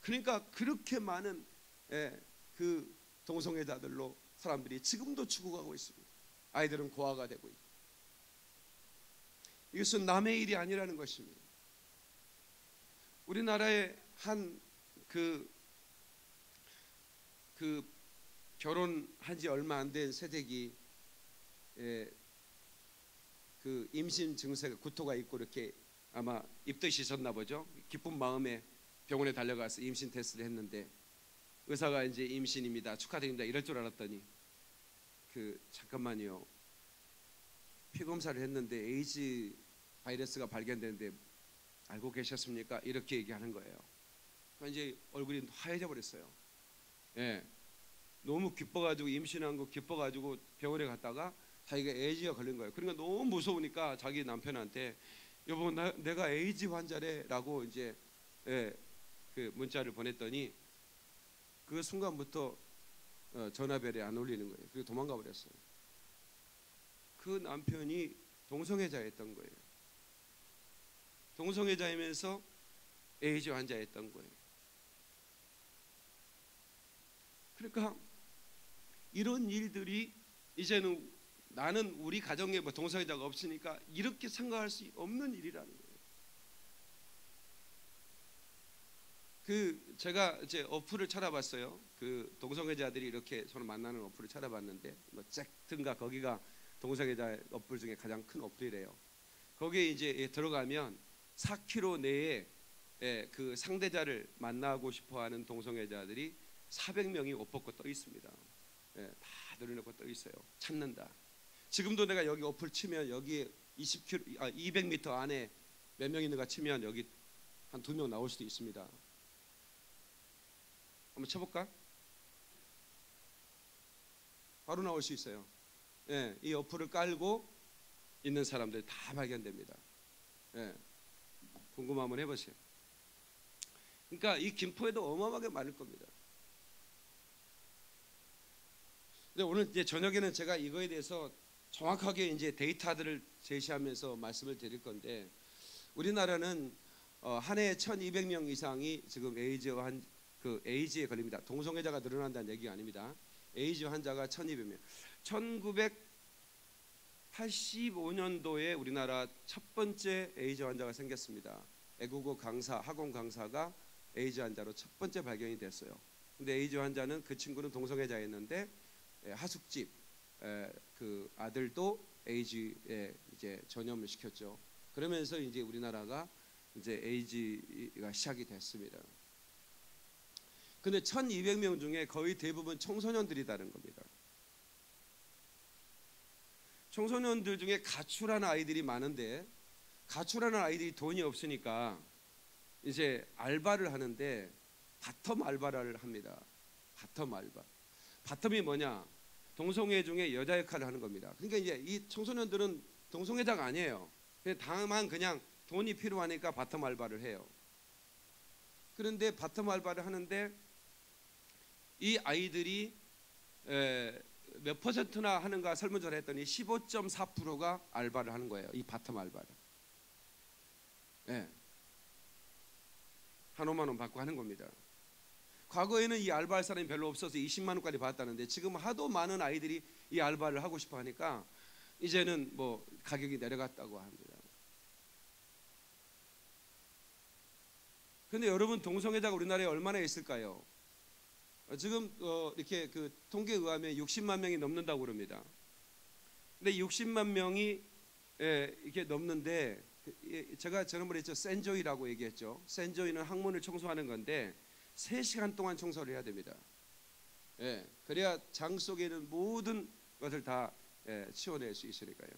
그러니까 그렇게 많은 예, 그 동성애자들로 사람들이 지금도 죽어가고 있습니다. 아이들은 고아가 되고 있고 이것은 남의 일이 아니라는 것입니다. 우리나라의 한그그 그 결혼한 지 얼마 안 된 세대기 예, 그 임신 증세가 구토가 있고 이렇게 아마 입덧이셨나 보죠. 기쁜 마음에 병원에 달려가서 임신 테스트를 했는데 의사가 이제 임신입니다. 축하드립니다. 이럴 줄 알았더니 그 잠깐만요. 피 검사를 했는데 에이즈 바이러스가 발견됐는데 알고 계셨습니까? 이렇게 얘기하는 거예요. 그러니까 이제 얼굴이 하얘져 버렸어요. 예. 너무 기뻐가지고 임신한 거 기뻐가지고 병원에 갔다가 자기가 에이즈가 걸린 거예요. 그러니까 너무 무서우니까 자기 남편한테 여보 나, 내가 에이즈 환자래라고 이제 예, 그 문자를 보냈더니 그 순간부터 어, 전화벨에 안 울리는 거예요. 그리고 도망가 버렸어요. 그 남편이 동성애자였던 거예요. 동성애자이면서 에이즈 환자였던 거예요. 그러니까 이런 일들이 이제는 나는 우리 가정에 뭐 동성애자가 없으니까 이렇게 생각할 수 없는 일이라는 거예요. 그 제가 이제 어플을 찾아봤어요. 그 동성애자들이 이렇게 서로 만나는 어플을 찾아봤는데 뭐 잭든가 거기가 동성애자 어플 중에 가장 큰 어플이래요. 거기에 이제 들어가면 4km 내에 예, 그 상대자를 만나고 싶어하는 동성애자들이 400명이 옷 벗고 떠 있습니다. 예, 다 늘어놓고 떠 있어요. 찾는다. 지금도 내가 여기 어플 치면 여기 20km, 아, 200m 안에 몇 명 있는가 치면 여기 한 두 명 나올 수도 있습니다. 한번 쳐볼까? 바로 나올 수 있어요. 예, 이 어플을 깔고 있는 사람들 다 발견됩니다. 예, 궁금하면 해보세요. 그러니까 이 김포에도 어마어마하게 많을 겁니다. 근데 오늘 이제 저녁에는 제가 이거에 대해서 정확하게 이제 데이터들을 제시하면서 말씀을 드릴 건데 우리나라는 어, 한 해에 1,200명 이상이 지금 에이즈 한그 에이즈에 걸립니다. 동성애자가 늘어난다는 얘기가 아닙니다. 에이즈 환자가 1,200명. 1985년도에 우리나라 첫 번째 에이즈 환자가 생겼습니다. 외국어 강사, 학원 강사가 에이즈 환자로 첫 번째 발견이 됐어요. 근데 에이즈 환자는 그 친구는 동성애자였는데 하숙집 그 아들도 에이즈에 이제 전염을 시켰죠. 그러면서 이제 우리나라가 이제 에이즈가 시작이 됐습니다. 근데 1200명 중에 거의 대부분 청소년들이다는 겁니다. 청소년들 중에 가출하는 아이들이 많은데 가출하는 아이들이 돈이 없으니까 이제 알바를 하는데 bottom 알바를 합니다. bottom 알바. bottom이 뭐냐? 동성애 중에 여자 역할을 하는 겁니다. 그러니까 이제 이 청소년들은 동성애자가 아니에요. 다만 그냥 돈이 필요하니까 bottom 알바를 해요. 그런데 bottom 알바를 하는데 이 아이들이 몇 퍼센트나 하는가 설문조사를 했더니 15.4%가 알바를 하는 거예요. 이 bottom 알바를. 예. 한 5만 원 받고 하는 겁니다. 과거에는 이 알바할 사람이 별로 없어서 20만 원까지 받았다는데 지금 하도 많은 아이들이 이 알바를 하고 싶어 하니까 이제는 뭐 가격이 내려갔다고 합니다. 근데 여러분 동성애자가 우리나라에 얼마나 있을까요? 어, 지금 어 이렇게 그 통계에 의하면 60만 명이 넘는다고 그럽니다. 근데 60만 명이 예, 이렇게 넘는데 그, 제가 지난번에 했죠 센조이라고 얘기했죠. 센조이는 항문을 청소하는 건데 3시간 동안 청소를 해야 됩니다. 예, 그래야 장 속에 있는 모든 것을 다 예, 치워낼 수 있으니까요.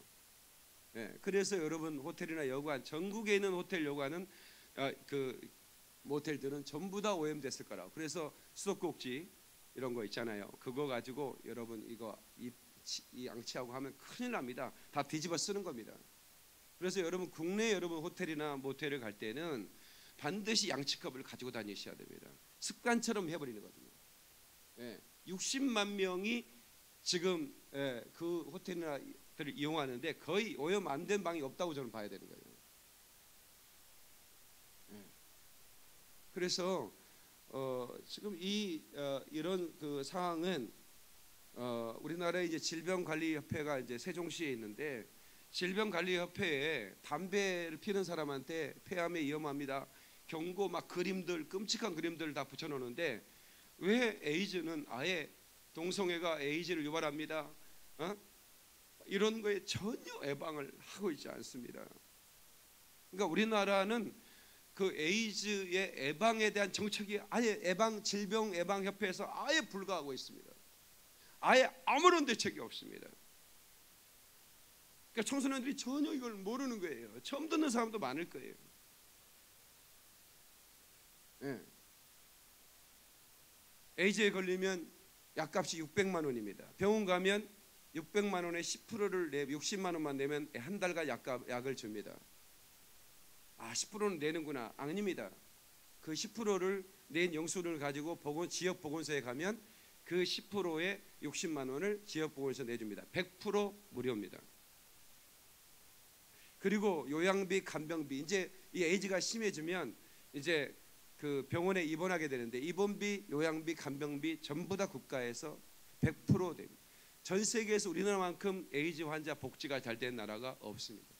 예, 그래서 여러분 호텔이나 여관 전국에 있는 호텔 여관은 아, 그 모텔들은 전부 다 오염됐을 거라고. 그래서 수도꼭지 이런 거 있잖아요. 그거 가지고 여러분 이거 이, 이 양치하고 하면 큰일 납니다. 다 뒤집어 쓰는 겁니다. 그래서 여러분 국내 여러분 호텔이나 모텔을 갈 때는 반드시 양치컵을 가지고 다니셔야 됩니다. 습관처럼 해버리는 거거든요. 예, 60만 명이 지금 예, 그 호텔이나 들을 이용하는데 거의 오염 안 된 방이 없다고 저는 봐야 되는 거예요. 예. 그래서 어, 지금 이 어, 이런 그 상황은 어, 우리나라에 이제 질병관리협회가 이제 세종시에 있는데 질병관리협회에 담배를 피는 사람한테 폐암에 위험합니다. 경고 막 그림들 끔찍한 그림들 다 붙여놓는데 왜 에이즈는 아예 동성애가 에이즈를 유발합니다. 어? 이런 거에 전혀 예방을 하고 있지 않습니다. 그러니까 우리나라는 그 에이즈의 예방에 대한 정책이 아예 예방 질병 예방 협회에서 아예 불가하고 있습니다. 아예 아무런 대책이 없습니다. 그러니까 청소년들이 전혀 이걸 모르는 거예요. 처음 듣는 사람도 많을 거예요. 예. 에이즈에 걸리면 약값이 600만 원입니다. 병원 가면 600만 원에 10%를 내 60만 원만 내면 한 달간 약값 약을 줍니다. 아 10%는 내는구나. 아닙니다. 그 10%를 낸 영수를 가지고 보건 지역 보건소에 가면 그 10%의 60만 원을 지역 보건소 내줍니다. 100% 무료입니다. 그리고 요양비, 간병비 이제 이 에이즈가 심해지면 이제 그 병원에 입원하게 되는데 입원비, 요양비, 간병비 전부 다 국가에서 100% 됩니다. 전 세계에서 우리나라만큼 에이즈 환자 복지가 잘 된 나라가 없습니다.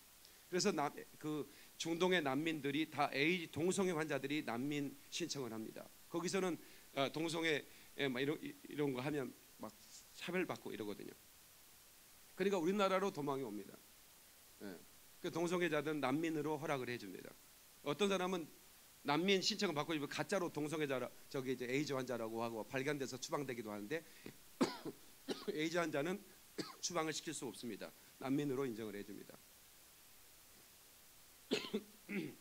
그래서 남, 그 중동의 난민들이 다 에이즈 동성애 환자들이 난민 신청을 합니다. 거기서는 어, 동성애 이런 이런 거 하면 막 차별받고 이러거든요. 그러니까 우리나라로 도망이 옵니다. 예. 그 동성애자들은 난민으로 허락을 해줍니다. 어떤 사람은 난민 신청을 받고 싶으면 가짜로 동성애자 저기 이제 에이즈 환자라고 하고 발견돼서 추방되기도 하는데 <coughs> 에이즈 환자는 <coughs> 추방을 시킬 수 없습니다. 난민으로 인정을 해줍니다. <coughs>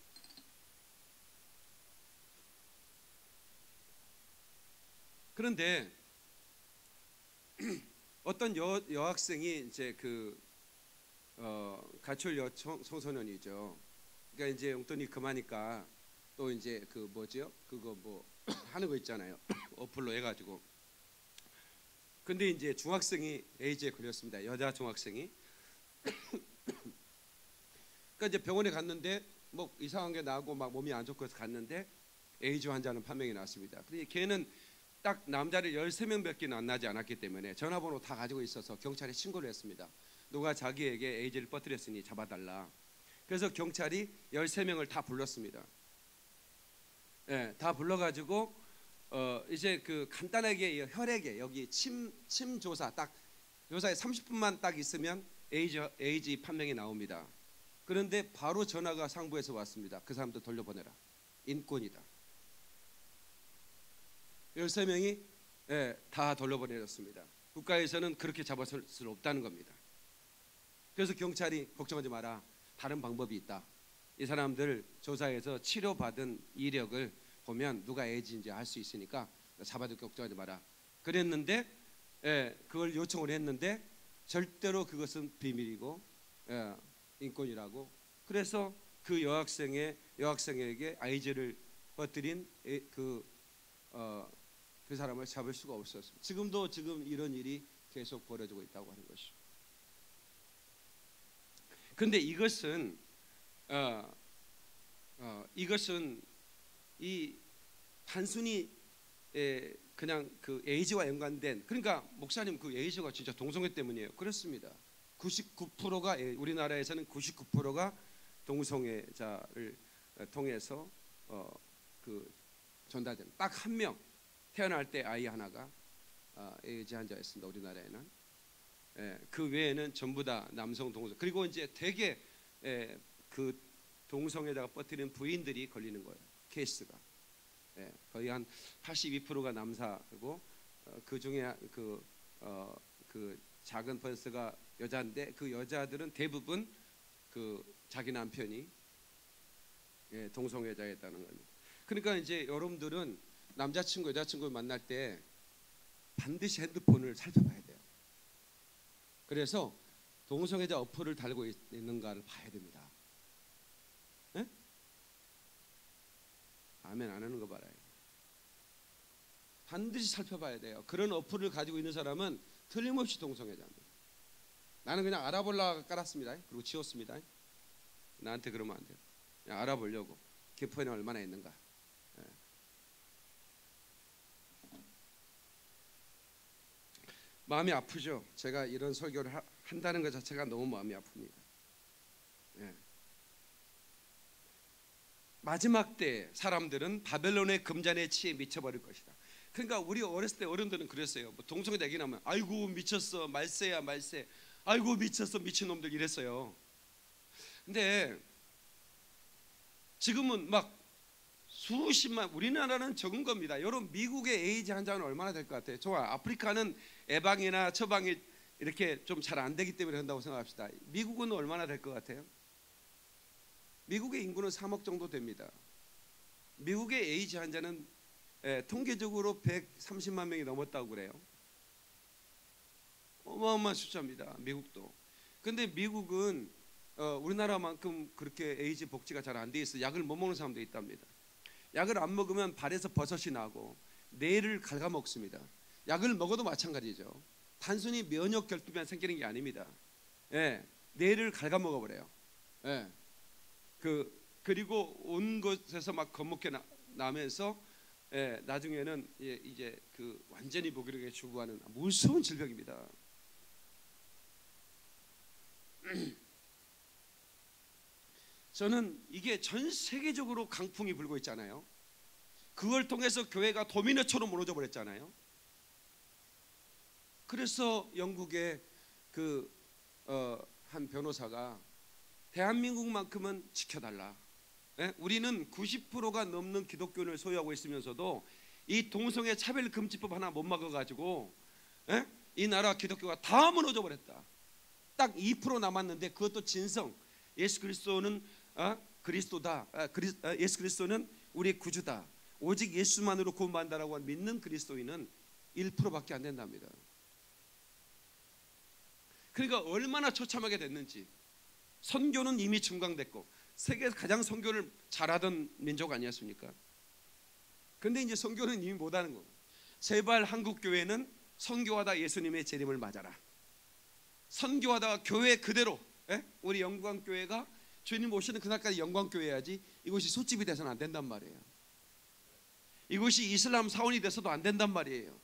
그런데 <coughs> 어떤 여, 여학생이 이제 그 어, 가출 여 청, 청소년이죠. 그러니까 이제 용돈이 그만니까 또 이제 그 뭐죠? 그거 뭐 <coughs> 하는 거 있잖아요. 어플로 해가지고. 근데 이제 중학생이 에이즈에 걸렸습니다. 여자 중학생이. 그러니까 이제 병원에 갔는데 뭐 이상한 게 나고 막 몸이 안 좋고 해서 갔는데 에이즈 환자는 판명이 났습니다. 근데 걔는 딱 남자를 13명밖에 만나지 않았기 때문에 전화번호 다 가지고 있어서 경찰에 신고를 했습니다. 누가 자기에게 에이즈를 퍼뜨렸으니 잡아달라. 그래서 경찰이 13명을 다 불렀습니다. 예, 다 불러가지고 어, 이제 그 간단하게 혈액에 여기 침, 침 조사 딱 조사에 30분만 딱 있으면 에이즈, 에이즈 판명이 나옵니다. 그런데 바로 전화가 상부에서 왔습니다. 그 사람도 돌려보내라. 인권이다. 13명이 예, 다 돌려보내졌습니다. 국가에서는 그렇게 잡아설 수 없다는 겁니다. 그래서 경찰이 걱정하지 마라. 다른 방법이 있다. 이 사람들 조사해서 치료받은 이력을 보면 누가 애지인지 알 수 있으니까 잡아도 걱정하지 마라. 그랬는데 예, 그걸 요청을 했는데 절대로 그것은 비밀이고 예, 인권이라고. 그래서 그 여학생의 여학생에게 아이즈를 퍼뜨린 그 어, 그 사람을 잡을 수가 없었습니다. 지금도 지금 이런 일이 계속 벌어지고 있다고 하는 것이죠. 그런데 이것은 어, 어, 이것은 이 단순히 에, 그냥 그 에이즈와 연관된 그러니까 목사님 그 에이즈가 진짜 동성애 때문이에요. 그렇습니다. 99%가 우리나라에서는 99%가 동성애자를 통해서 어, 그 전달된 딱한 명 태어날 때 아이 하나가 어, 에이즈 환자였습니다. 우리나라에는 예, 그 외에는 전부 다 남성 동성 그리고 이제 대개 예, 그 동성애자가 뻗뜨리는 부인들이 걸리는 거예요. 케이스가 예, 거의 한 82%가 남사고 어, 그 중에 그, 어, 그 작은 퍼센트가 여자인데 그 여자들은 대부분 그 자기 남편이 예, 동성애자였다는 겁니다. 그러니까 이제 여러분들은 남자친구 여자친구를 만날 때 반드시 핸드폰을 살펴봐야 돼요. 그래서 동성애자 어플을 달고 있 는가를 봐야 됩니다. 네? 아멘 안 하는 거 봐라요. 반드시 살펴봐야 돼요. 그런 어플을 가지고 있는 사람은 틀림없이 동성애자입니다. 나는 그냥 알아보려고 깔았습니다. 그리고 지웠습니다. 나한테 그러면 안 돼요. 그냥 알아보려고 개포에는 얼마나 있는가. 마음이 아프죠. 제가 이런 설교를 하, 한다는 것 자체가 너무 마음이 아픕니다. 예. 마지막 때 사람들은 바벨론의 금잔에 치에 미쳐버릴 것이다. 그러니까 우리 어렸을 때 어른들은 그랬어요. 뭐 동성애 얘기 나면 아이고 미쳤어 말세야 말세. 아이고 미쳤어 미친놈들 이랬어요. 근데 지금은 막 수십만 우리나라는 적은 겁니다. 여러분 미국의 에이즈 환자는 얼마나 될 것 같아요? 좋아. 아프리카는 예방이나 처방이 이렇게 좀 잘 안 되기 때문에 한다고 생각합시다. 미국은 얼마나 될 것 같아요? 미국의 인구는 3억 정도 됩니다. 미국의 에이즈 환자는 예, 통계적으로 130만 명이 넘었다고 그래요. 어마어마한 숫자입니다. 미국도. 근데 미국은 어, 우리나라만큼 그렇게 에이즈 복지가 잘 안 돼 있어. 약을 못 먹는 사람도 있답니다. 약을 안 먹으면 발에서 버섯이 나고 뇌를 갉아 먹습니다. 약을 먹어도 마찬가지죠. 단순히 면역 결핍만 생기는 게 아닙니다. 예, 뇌를 갉아 먹어 버려요. 예, 그 그리고 온 곳에서 막 겁먹게 나, 나면서 예, 나중에는 예, 이제 그 완전히 무기력에 죽어가는 무서운 질병입니다. <clears throat> 저는 이게 전 세계적으로 강풍이 불고 있잖아요. 그걸 통해서 교회가 도미노처럼 무너져 버렸잖아요. 그래서 영국의 그한 어, 변호사가 대한민국만큼은 지켜달라. 예? 우리는 90%가 넘는 기독교인을 소유하고 있으면서도 이 동성애 차별 금지법 하나 못 막아가지고 예? 이 나라 기독교가 다 무너져 버렸다. 딱 2% 남았는데 그것도 진성. 예수 그리스도는 어? 그리스도다. 아, 아, 예수 그리스도는 우리 구주다. 오직 예수만으로 구원받는다라고 믿는 그리스도인은 1%밖에 안 된답니다. 그러니까 얼마나 처참하게 됐는지 선교는 이미 증강됐고 세계에서 가장 선교를 잘하던 민족 아니었습니까? 근데 이제 선교는 이미 못하는 거. 제발 한국 교회는 선교하다 예수님의 재림을 맞아라. 선교하다가 교회 그대로 에? 예? 우리 영광 교회가 주님 오시는 그날까지 영광 교회야지 이것이 소집이 돼서는 안 된단 말이에요. 이것이 이슬람 사원이 돼서도 안 된단 말이에요.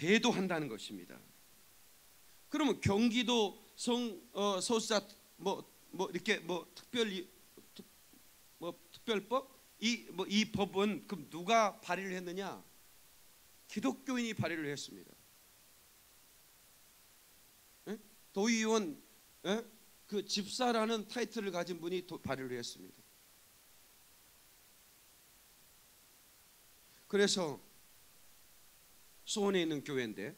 배도한다는 것입니다. 그러면 경기도 성 어, 소수자 뭐, 뭐 이렇게 뭐 특별 뭐 특별법 이 뭐이 뭐 법은 그럼 누가 발의를 했느냐? 기독교인이 발의를 했습니다. 에? 도의원 에? 그 집사라는 타이틀을 가진 분이 도, 발의를 했습니다. 그래서 수원에 있는 교회인데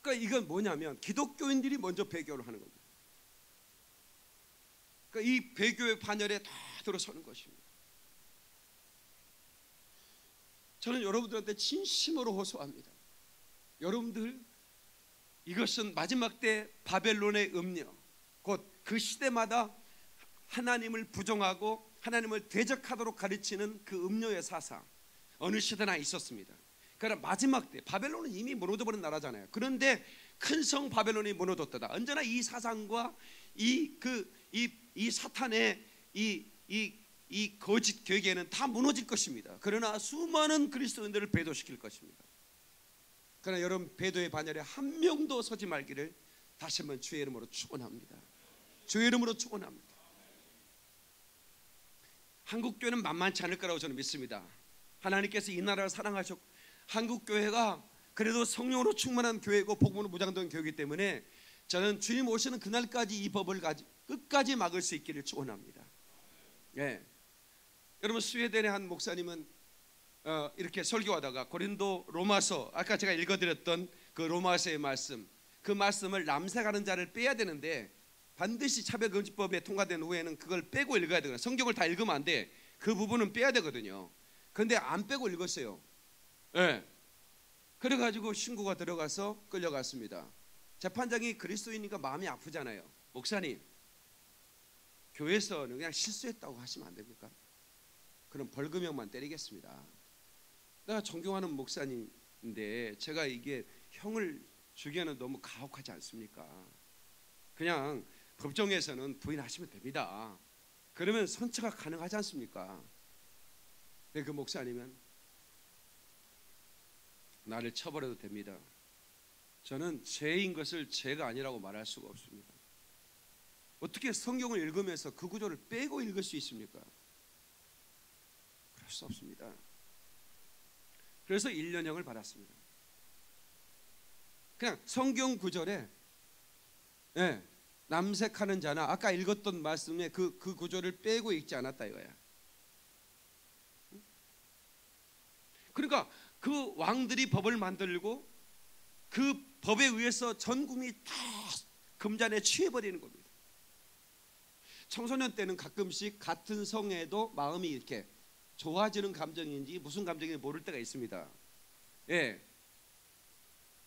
그러니까 이건 뭐냐면 기독교인들이 먼저 배교를 하는 겁니다. 그러니까 이 배교의 반열에 다 들어서는 것입니다. 저는 여러분들한테 진심으로 호소합니다. 여러분들 이것은 마지막 때 바벨론의 음료 곧 그 시대마다 하나님을 부정하고 하나님을 대적하도록 가르치는 그 음료의 사상 어느 시대나 있었습니다. 그러나 마지막 때 바벨론은 이미 무너져 버린 나라잖아요. 그런데 큰 성 바벨론이 무너졌다. 언제나 이 사상과 이 그 이 이 사탄의 이 이 이 거짓 교계는 다 무너질 것입니다. 그러나 수많은 그리스도인들을 배도시킬 것입니다. 그러나 여러분 배도의 반열에 한 명도 서지 말기를 다시 한번 주의 이름으로 축원합니다. 주의 이름으로 축원합니다. 한국 교회는 만만치 않을 거라고 저는 믿습니다. 하나님께서 이 나라를 사랑하셨고 한국 교회가 그래도 성령으로 충만한 교회고 복음으로 무장된 교회이기 때문에 저는 주님 오시는 그날까지 이 법을 가지 끝까지 막을 수 있기를 축원합니다. 예. 여러분 스웨덴의 한 목사님은 어, 이렇게 설교하다가 고린도 로마서 아까 제가 읽어드렸던 그 로마서의 말씀 그 말씀을 남색하는 자를 빼야 되는데 반드시 차별금지법에 통과된 후에는 그걸 빼고 읽어야 되거든요. 성경을 다 읽으면 안 돼. 그 부분은 빼야 되거든요. 근데 안 빼고 읽었어요. 예. 네. 그래가지고 신고가 들어가서 끌려갔습니다. 재판장이 그리스도이니까 마음이 아프잖아요. 목사님, 교회에서는 그냥 실수했다고 하시면 안 됩니까? 그럼 벌금형만 때리겠습니다. 내가 존경하는 목사님 근데 제가 이게 형을 주기에는 너무 가혹하지 않습니까? 그냥 법정에서는 부인하시면 됩니다. 그러면 선처가 가능하지 않습니까? 그 목사님은 나를 쳐버려도 됩니다. 저는 죄인 것을 죄가 아니라고 말할 수가 없습니다. 어떻게 성경을 읽으면서 그 구조를 빼고 읽을 수 있습니까? 그럴 수 없습니다. 그래서 1년형을 받았습니다. 그냥 성경 구절에 예, 남색하는 자나 아까 읽었던 말씀에 그, 그 구조를 빼고 읽지 않았다 이거야. 그러니까 그 왕들이 법을 만들고 그 법에 의해서 전 국민이 다 금잔에 취해버리는 겁니다. 청소년 때는 가끔씩 같은 성에도 마음이 이렇게 좋아지는 감정인지 무슨 감정인지 모를 때가 있습니다. 예.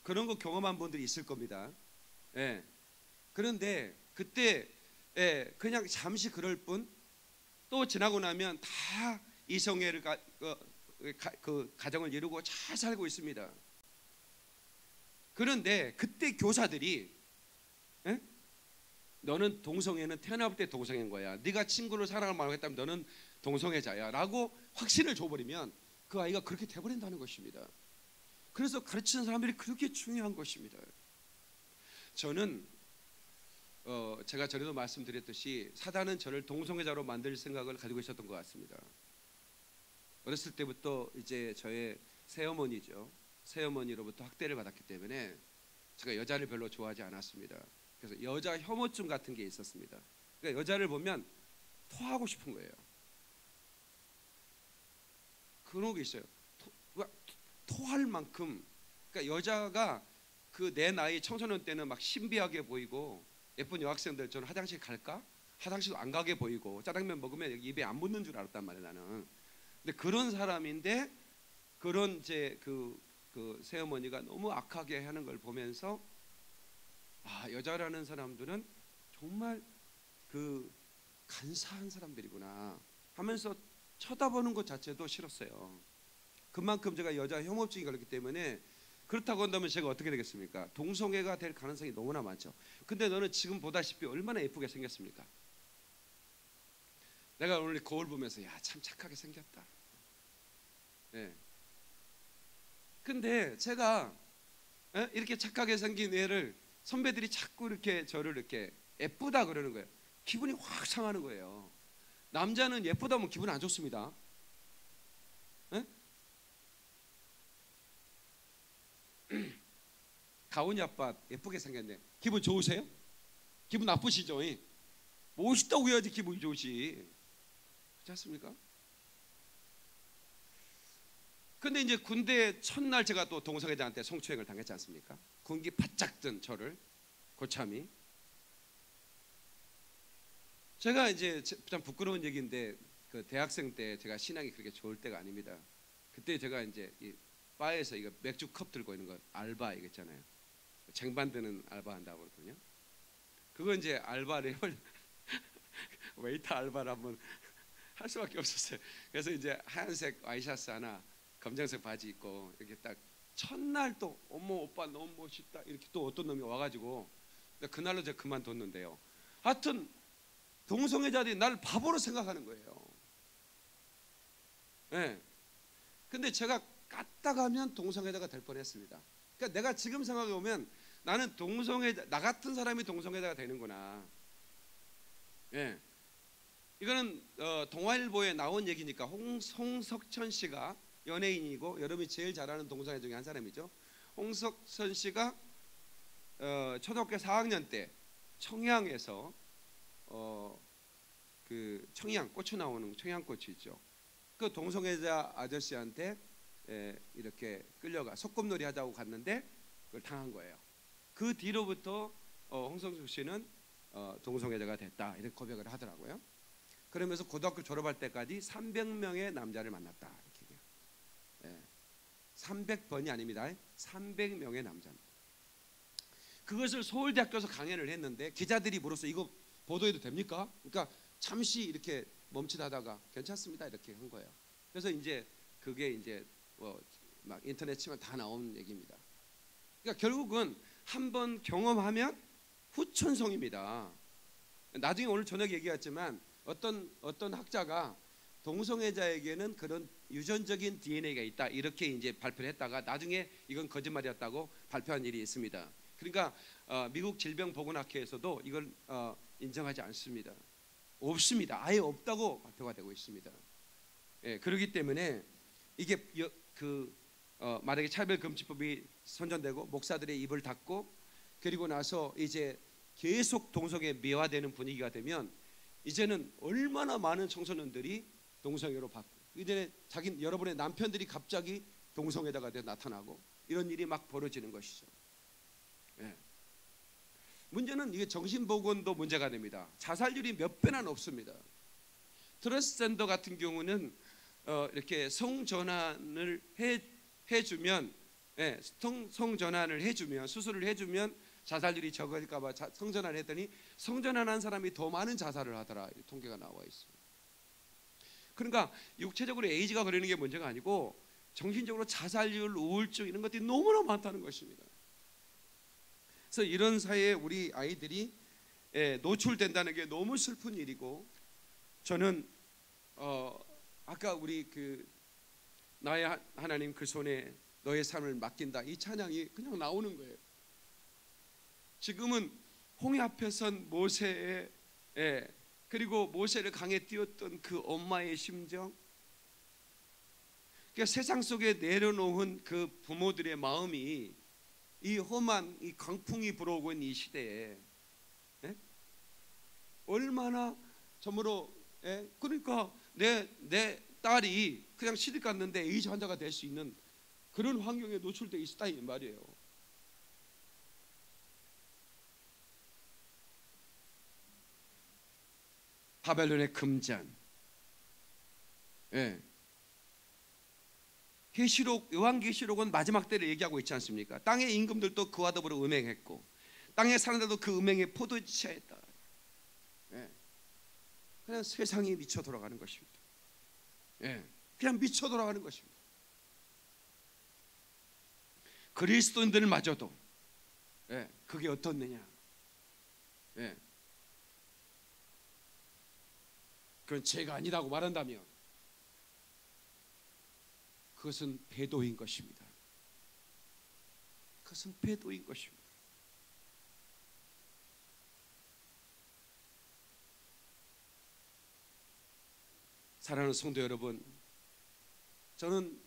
그런 거 경험한 분들이 있을 겁니다. 예. 그런데 그때 예, 그냥 잠시 그럴 뿐 또 지나고 나면 다 이성애를 가, 그, 가, 그 가정을 이루고 잘 살고 있습니다. 그런데 그때 교사들이 예? 너는 동성애는 태어날 때 동성애인 거야. 네가 친구를 사랑을 말하겠다면 너는 동성애자야라고 확신을 줘버리면 그 아이가 그렇게 돼버린다는 것입니다. 그래서 가르치는 사람들이 그렇게 중요한 것입니다. 저는 어, 제가 전에도 말씀드렸듯이 사단은 저를 동성애자로 만들 생각을 가지고 있었던 것 같습니다. 어렸을 때부터 이제 저의 새어머니죠. 새어머니로부터 학대를 받았기 때문에 제가 여자를 별로 좋아하지 않았습니다. 그래서 여자 혐오증 같은 게 있었습니다. 그러니까 여자를 보면 토하고 싶은 거예요. 그런 게 있어요. 토, 토할 만큼 그러니까 여자가 그 내 나이 청소년 때는 막 신비하게 보이고 예쁜 여학생들 저는 화장실 갈까? 화장실도 안 가게 보이고 짜장면 먹으면 입에 안 붙는 줄 알았단 말이에요 나는. 근데 그런 사람인데 그런 이제 그, 그 새어머니가 너무 악하게 하는 걸 보면서 아 여자라는 사람들은 정말 그 간사한 사람들이구나 하면서 쳐다보는 것 자체도 싫었어요. 그만큼 제가 여자 혐오증이 걸렸기 때문에 그렇다고 한다면 제가 어떻게 되겠습니까? 동성애가 될 가능성이 너무나 많죠. 근데 너는 지금 보다시피 얼마나 예쁘게 생겼습니까? 내가 오늘 거울 보면서 야 참 착하게 생겼다. 예. 근데 제가 예? 이렇게 착하게 생긴 애를 선배들이 자꾸 이렇게 저를 이렇게 예쁘다 그러는 거예요. 기분이 확 상하는 거예요. 남자는 예쁘다면 기분 안 좋습니다. 예? <clears throat> 가온이 아빠 예쁘게 생겼네. 기분 좋으세요? 기분 나쁘시죠? 멋있다고 해야지 기분이 좋으시. 그렇지 않습니까? 근데 이제 군대 첫날 제가 또 동성애자한테 성추행을 당했지 않습니까? 군기 바짝 든 저를 고참이 제가 이제 참 부끄러운 얘기인데 그 대학생 때 제가 신앙이 그렇게 좋을 때가 아닙니다. 그때 제가 이제 이 바에서 이거 맥주 컵 들고 있는 거 알바 이겠잖아요. 쟁반 드는 알바 한다고 그러거든요. 그거 이제 알바를 <laughs> 웨이터 알바를 한번 <laughs> 할 수밖에 없었어요. 그래서 이제 하얀색 와이셔츠 하나, 검정색 바지 입고 이렇게 딱 첫날 또 어머 오빠 너무 멋있다 이렇게 또 어떤 놈이 와가지고 그날로 제가 그만뒀는데요. 하여튼 동성애자들이 나를 바보로 생각하는 거예요. 예. 네. 근데 제가 깠다 가면 동성애자가 될 뻔했습니다. 그러니까 내가 지금 생각해 보면 나는 동성애자 나 같은 사람이 동성애자가 되는구나. 예. 이거는 어, 동아일보에 나온 얘기니까 홍, 홍석천 씨가 연예인이고 여러분이 제일 잘하는 동성애 중에 한 사람이죠. 홍석천 씨가 어, 초등학교 4학년 때 청양에서 어, 그 청양 고추 나오는 청양 고추 있죠. 그 동성애자 아저씨한테 에, 이렇게 끌려가 소꿉놀이 하자고 갔는데 그걸 당한 거예요. 그 뒤로부터 어, 홍성수 씨는 어, 동성애자가 됐다 이렇게 고백을 하더라고요. 그러면서 고등학교 졸업할 때까지 300명의 남자를 만났다 이렇게 얘기해요. 예. 300번이 아닙니다. 300명의 남자입니다. 그것을 서울대학교에서 강연을 했는데 기자들이 물었어 이거 보도해도 됩니까? 그러니까 잠시 이렇게 멈칫하다가 괜찮습니다 이렇게 한 거예요. 그래서 이제 그게 이제 뭐막 인터넷 치면 다 나오는 얘기입니다. 그러니까 결국은 한 번 경험하면 후천성입니다. 나중에 오늘 저녁 얘기했지만 어떤 어떤 학자가 동성애자에게는 그런 유전적인 DNA가 있다 이렇게 이제 발표를 했다가 나중에 이건 거짓말이었다고 발표한 일이 있습니다. 그러니까 어, 미국 질병보건학회에서도 이걸 어, 인정하지 않습니다. 없습니다. 아예 없다고 발표가 되고 있습니다. 예, 그렇기 때문에 이게 여, 그 어, 만약에 차별금지법이 선전되고 목사들의 입을 닫고 그리고 나서 이제 계속 동성애 미화되는 분위기가 되면 이제는 얼마나 많은 청소년들이 동성애로 바뀌고 이제 자기 여러분의 남편들이 갑자기 동성애자가 돼 나타나고 이런 일이 막 벌어지는 것이죠. 예. 문제는 이게 정신보건도 문제가 됩니다. 자살률이 몇 배나 높습니다. 트랜스젠더 같은 경우는 어, 이렇게 성전환을 해, 해주면 예, 성, 성전환을 해주면 수술을 해주면 자살률이 적을까봐 성전환을 했더니 성전환한 사람이 더 많은 자살을 하더라 통계가 나와 있어요. 그러니까 육체적으로 에이즈가 걸리는 게 문제가 아니고 정신적으로 자살률, 우울증 이런 것들이 너무나 많다는 것입니다. 그래서 이런 사회에 우리 아이들이 예, 노출된다는 게 너무 슬픈 일이고 저는 어, 아까 우리 그 나의 하나님 그 손에 너의 삶을 맡긴다 이 찬양이 그냥 나오는 거예요. 지금은 홍해 앞에 선 모세의 예, 그리고 모세를 강에 띄웠던 그 엄마의 심정 그러니까 세상 속에 내려놓은 그 부모들의 마음이 이 험한 이 강풍이 불어오고 있는 이 시대에 예? 얼마나 점으로 예? 그러니까 내, 내 딸이 그냥 시집 갔는데 에이즈 환자가 될 수 있는 그런 환경에 노출돼 있다 이 말이에요. 바벨론의 금잔. 예. 계시록 요한 계시록은 마지막 때를 얘기하고 있지 않습니까? 땅의 임금들도 그와 더불어 음행했고 땅의 사람들도 그 음행에 포도취하였다. 예. 그냥 세상이 미쳐 돌아가는 것입니다. 예. 그냥 미쳐 돌아가는 것입니다. 그리스도인들마저도 예. 그게 어떻느냐? 예. 그건 죄가 아니라고 말한다면 그것은 배도인 것입니다. 그것은 배도인 것입니다. 사랑하는 성도 여러분, 저는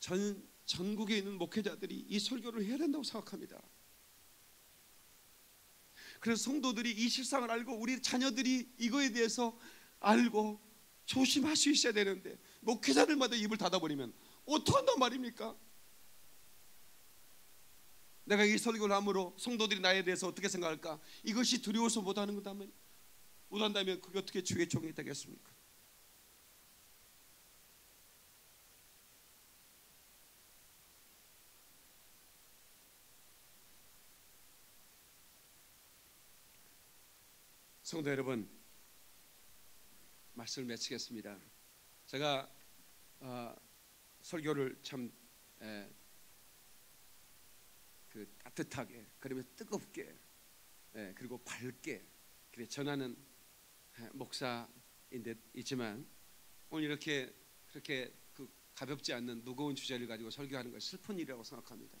전 전국에 있는 목회자들이 이 설교를 해야 된다고 생각합니다. 그래서 성도들이 이 실상을 알고 우리 자녀들이 이거에 대해서 알고 조심할 수 있어야 되는데 목회자들마다 입을 닫아버리면 어떡한단 말입니까? 내가 이 설교를 함으로 성도들이 나에 대해서 어떻게 생각할까? 이것이 두려워서 못하는 거다면 못한다면 그게 어떻게 주의 종이 되겠습니까? 성도 여러분 말씀을 마치겠습니다. 제가 어, 설교를 참 에, 그 따뜻하게 그러면 뜨겁게 에, 그리고 밝게 그래 전하는 목사인데 있지만 오늘 이렇게 그렇게 그 가볍지 않는 무거운 주제를 가지고 설교하는 것 슬픈 일이라고 생각합니다.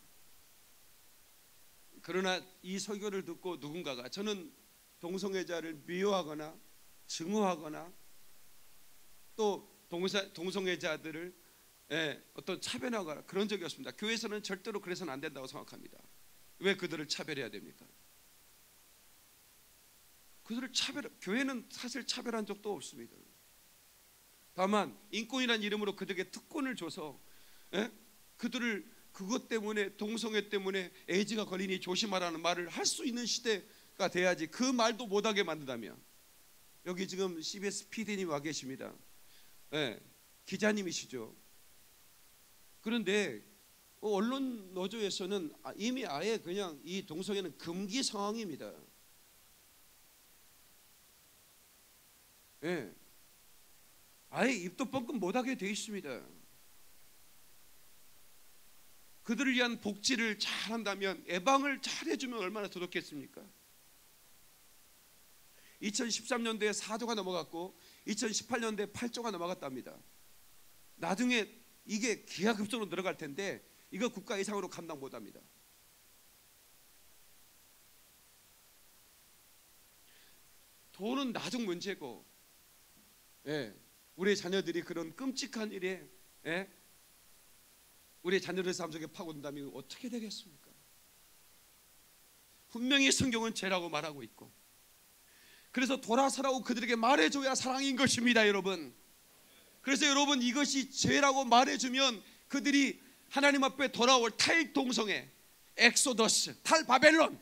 그러나 이 설교를 듣고 누군가가 저는 동성애자를 미워하거나 증오하거나 또 동성애자들을 예, 어떤 차별하거나 그런 적이 없습니다. 교회에서는 절대로 그래서는 안 된다고 생각합니다. 왜 그들을 차별해야 됩니까? 그들을 차별 교회는 사실 차별한 적도 없습니다. 다만 인권이라는 이름으로 그들에게 특권을 줘서 예? 그들을 그것 때문에 동성애 때문에 에이즈가 걸리니 조심하라는 말을 할 수 있는 시대 가 돼야지 그 말도 못하게 만든다면 여기 지금 CBS PD님 와 계십니다. 네, 기자님이시죠. 그런데 언론 노조에서는 아, 이미 아예 그냥 이 동성애는 금기 상황입니다. 예. 네. 아예 입도 뻥끗 못하게 돼 있습니다. 그들을 위한 복지를 잘 한다면 예방을 잘 해주면 얼마나 더 좋겠습니까? 2013년도에 4조가 넘어갔고 2018년도에 8조가 넘어갔답니다. 나중에 이게 기하급수로 늘어갈 텐데 이거 국가 예상으로 감당 못합니다. 돈은 나중 문제고, 예, 우리 자녀들이 그런 끔찍한 일에 예, 우리 자녀들 삶 속에 파고든다면 어떻게 되겠습니까? 분명히 성경은 죄라고 말하고 있고, 그래서 돌아서라고 그들에게 말해줘야 사랑인 것입니다, 여러분. 그래서 여러분 이것이 죄라고 말해주면 그들이 하나님 앞에 돌아올 탈동성애, 엑소더스, 탈바벨론.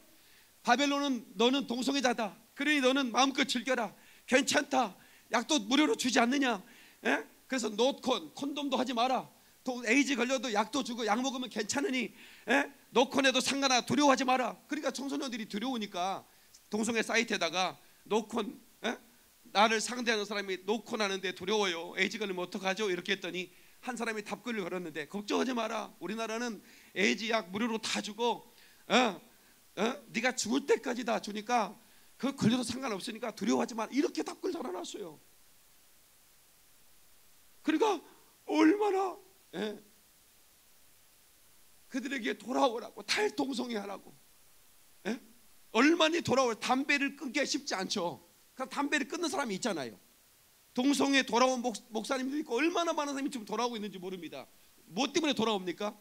바벨론은 너는 동성애자다. 그러니 너는 마음껏 즐겨라. 괜찮다. 약도 무료로 주지 않느냐? 에? 그래서 노콘, 콘돔도 하지 마라. 또 에이즈 걸려도 약도 주고 약 먹으면 괜찮으니 에? 노콘에도 상관아 두려워하지 마라. 그러니까 청소년들이 두려우니까 동성애 사이트에다가 노콘 에? 나를 상대하는 사람이 노콘 하는데 두려워요. 에이즈 걸리면 어떡하죠? 이렇게 했더니 한 사람이 답글을 걸었는데 걱정하지 마라. 우리나라는 에이즈 약 무료로 다 주고 어? 어? 네가 죽을 때까지 다 주니까 그 걸려도 상관없으니까 두려워하지 마라. 이렇게 답글 달아놨어요. 그러니까 얼마나 예? 그들에게 돌아오라고 탈동성애 하라고 예? 얼마나 돌아올 담배를 끊기 쉽지 않죠. 그 담배를 끊는 사람이 있잖아요. 동성애 돌아온 목, 목사님도 있고 얼마나 많은 사람이 지금 돌아오고 있는지 모릅니다. 뭐 때문에 돌아옵니까?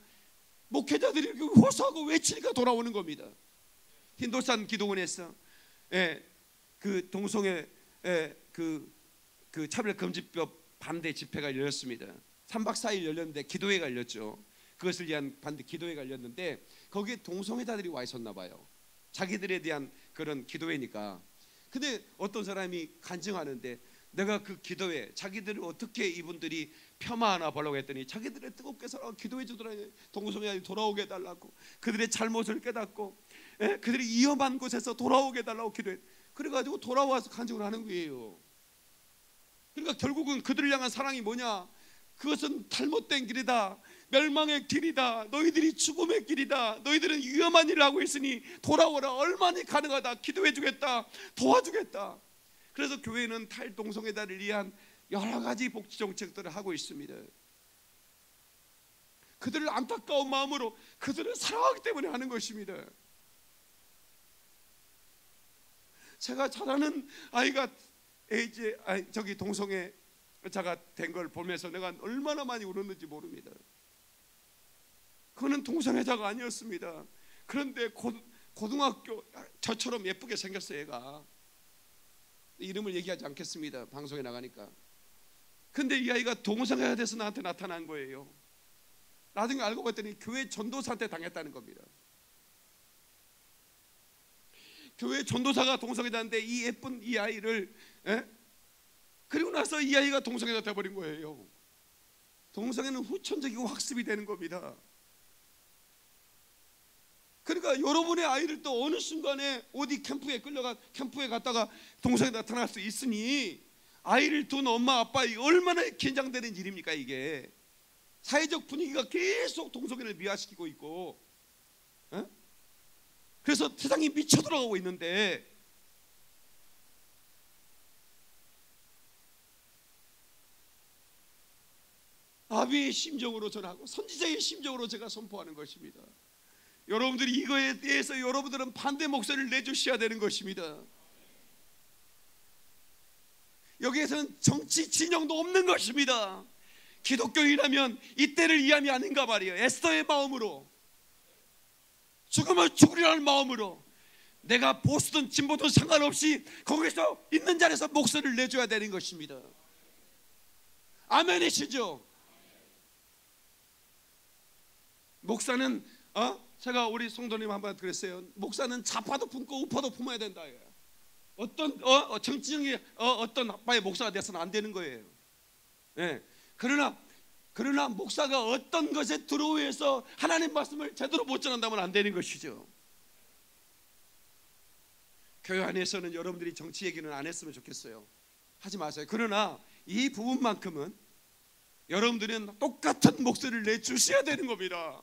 목회자들이 이렇게 호소하고 외치니까 돌아오는 겁니다. 흰돌산 기도원에서 예, 그 동성애 예, 그, 그 차별금지법 반대 집회가 열렸습니다. 3박 4일 열렸는데 기도회가 열렸죠. 그것을 위한 반대 기도회가 열렸는데 거기에 동성애자들이 와 있었나 봐요. 자기들에 대한 그런 기도회니까. 근데 어떤 사람이 간증하는데 내가 그 기도회 자기들을 어떻게 이분들이 폄하하나 보려고 했더니 자기들의 뜨겁게 살아 기도해 주더라고요. 동성애자들이 돌아오게 해달라고 그들의 잘못을 깨닫고 예? 그들이 위험한 곳에서 돌아오게 해달라고 기도해. 그래가지고 돌아와서 간증을 하는 거예요. 그러니까 결국은 그들을 향한 사랑이 뭐냐? 그것은 잘못된 길이다. 멸망의 길이다. 너희들이 죽음의 길이다. 너희들은 위험한 일을 하고 있으니 돌아오라. 얼마나 가능하다. 기도해 주겠다. 도와주겠다. 그래서 교회는 탈동성애 자를 위한 여러 가지 복지 정책들을 하고 있습니다. 그들을 안타까운 마음으로 그들을 사랑하기 때문에 하는 것입니다. 제가 잘 아는 아이가 에이즈 아니, 저기 동성애 자가 된 걸 보면서 내가 얼마나 많이 울었는지 모릅니다. 그는 동성애자가 아니었습니다. 그런데 고, 고등학교 저처럼 예쁘게 생겼어요, 얘가. 이름을 얘기하지 않겠습니다. 방송에 나가니까. 근데 이 아이가 동성애가 돼서 나한테 나타난 거예요. 나중에 알고 봤더니 교회 전도사한테 당했다는 겁니다. 교회 전도사가 동성애자인데 이 예쁜 이 아이를 에? 그리고 나서 이 아이가 동성애자 돼버린 거예요. 동성애는 후천적이고 학습이 되는 겁니다. 그러니까 여러분의 아이를 또 어느 순간에 어디 캠프에 끌려가 캠프에 갔다가 동성애 나타날 수 있으니 아이를 둔 엄마 아빠 얼마나 긴장되는 일입니까 이게 사회적 분위기가 계속 동성애를 미화시키고 있고 에? 그래서 세상이 미쳐 들어가고 있는데 아비의 심정으로 전하고 선지자의 심정으로 제가 선포하는 것입니다. 여러분들이 이거에 대해서 여러분들은 반대 목소리를 내주셔야 되는 것입니다. 여기에서는 정치 진영도 없는 것입니다. 기독교인이라면 이때를 이함이 아닌가 말이에요. 에스더의 마음으로 죽음을 죽으리라는 마음으로 내가 보수든 진보든 상관없이 거기서 있는 자리에서 목소리를 내줘야 되는 것입니다. 아멘이시죠? 목사는 어? 제가 우리 성도님 한 번 그랬어요. 목사는 좌파도 품고 우파도 품어야 된다. 어떤 어, 어 정치적인 어, 어떤 아빠의 목사가 돼서는 안 되는 거예요. 예. 그러나 그러나 목사가 어떤 것에 들어오해서 하나님 말씀을 제대로 못 전한다면 안 되는 것이죠. 교회 안에서는 여러분들이 정치 얘기는 안 했으면 좋겠어요. 하지 마세요. 그러나 이 부분만큼은 여러분들은 똑같은 목소리를 내 주셔야 되는 겁니다.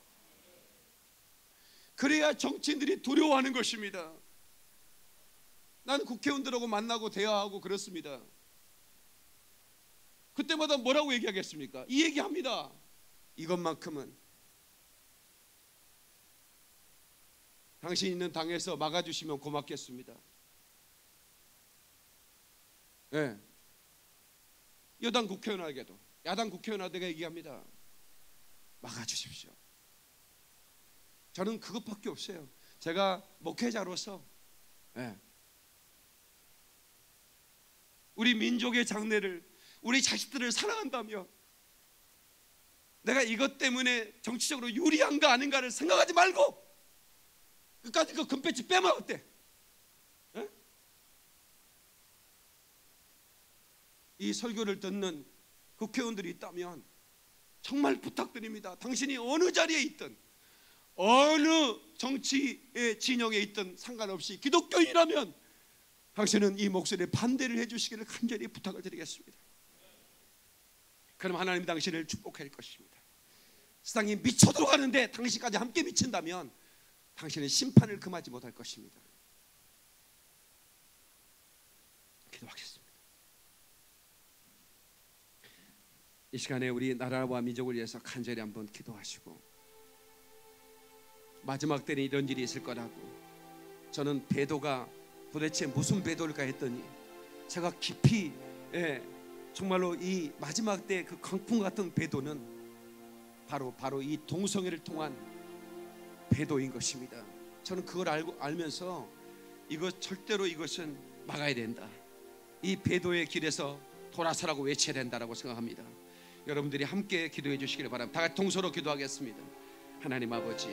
그래야 정치인들이 두려워하는 것입니다. 나는 국회의원들하고 만나고 대화하고 그렇습니다. 그때마다 뭐라고 얘기하겠습니까? 이 얘기합니다. 이것만큼은 당신 있는 당에서 막아주시면 고맙겠습니다. 예. 여당 국회의원에게도 야당 국회의원에게 얘기합니다. 막아주십시오. 저는 그것밖에 없어요. 제가 목회자로서 예. 우리 민족의 장래를 우리 자식들을 사랑한다며 내가 이것 때문에 정치적으로 유리한가 아닌가를 생각하지 말고 끝까지 그 금배지 빼먹었대. 예? 이 설교를 듣는 국회의원들이 있다면 정말 부탁드립니다. 당신이 어느 자리에 있든 어느 정치의 진영에 있든 상관없이 기독교인이라면 당신은 이 목소리에 반대를 해주시기를 간절히 부탁을 드리겠습니다. 그럼 하나님 당신을 축복할 것입니다. 세상이 미쳐 들어가는데 당신까지 함께 미친다면 당신은 심판을 금하지 못할 것입니다. 기도하겠습니다. 이 시간에 우리 나라와 민족을 위해서 간절히 한번 기도하시고 마지막 때는 이런 일이 있을 거라고 저는 배도가 도대체 무슨 배도일까 했더니 제가 깊이 예, 정말로 이 마지막 때 그 강풍 같은 배도는 바로 바로 이 동성애를 통한 배도인 것입니다. 저는 그걸 알고 알면서 이것 절대로 이것은 막아야 된다. 이 배도의 길에서 돌아서라고 외쳐야 된다라고 생각합니다. 여러분들이 함께 기도해 주시기를 바랍니다. 다 같이 동서로 기도하겠습니다. 하나님 아버지.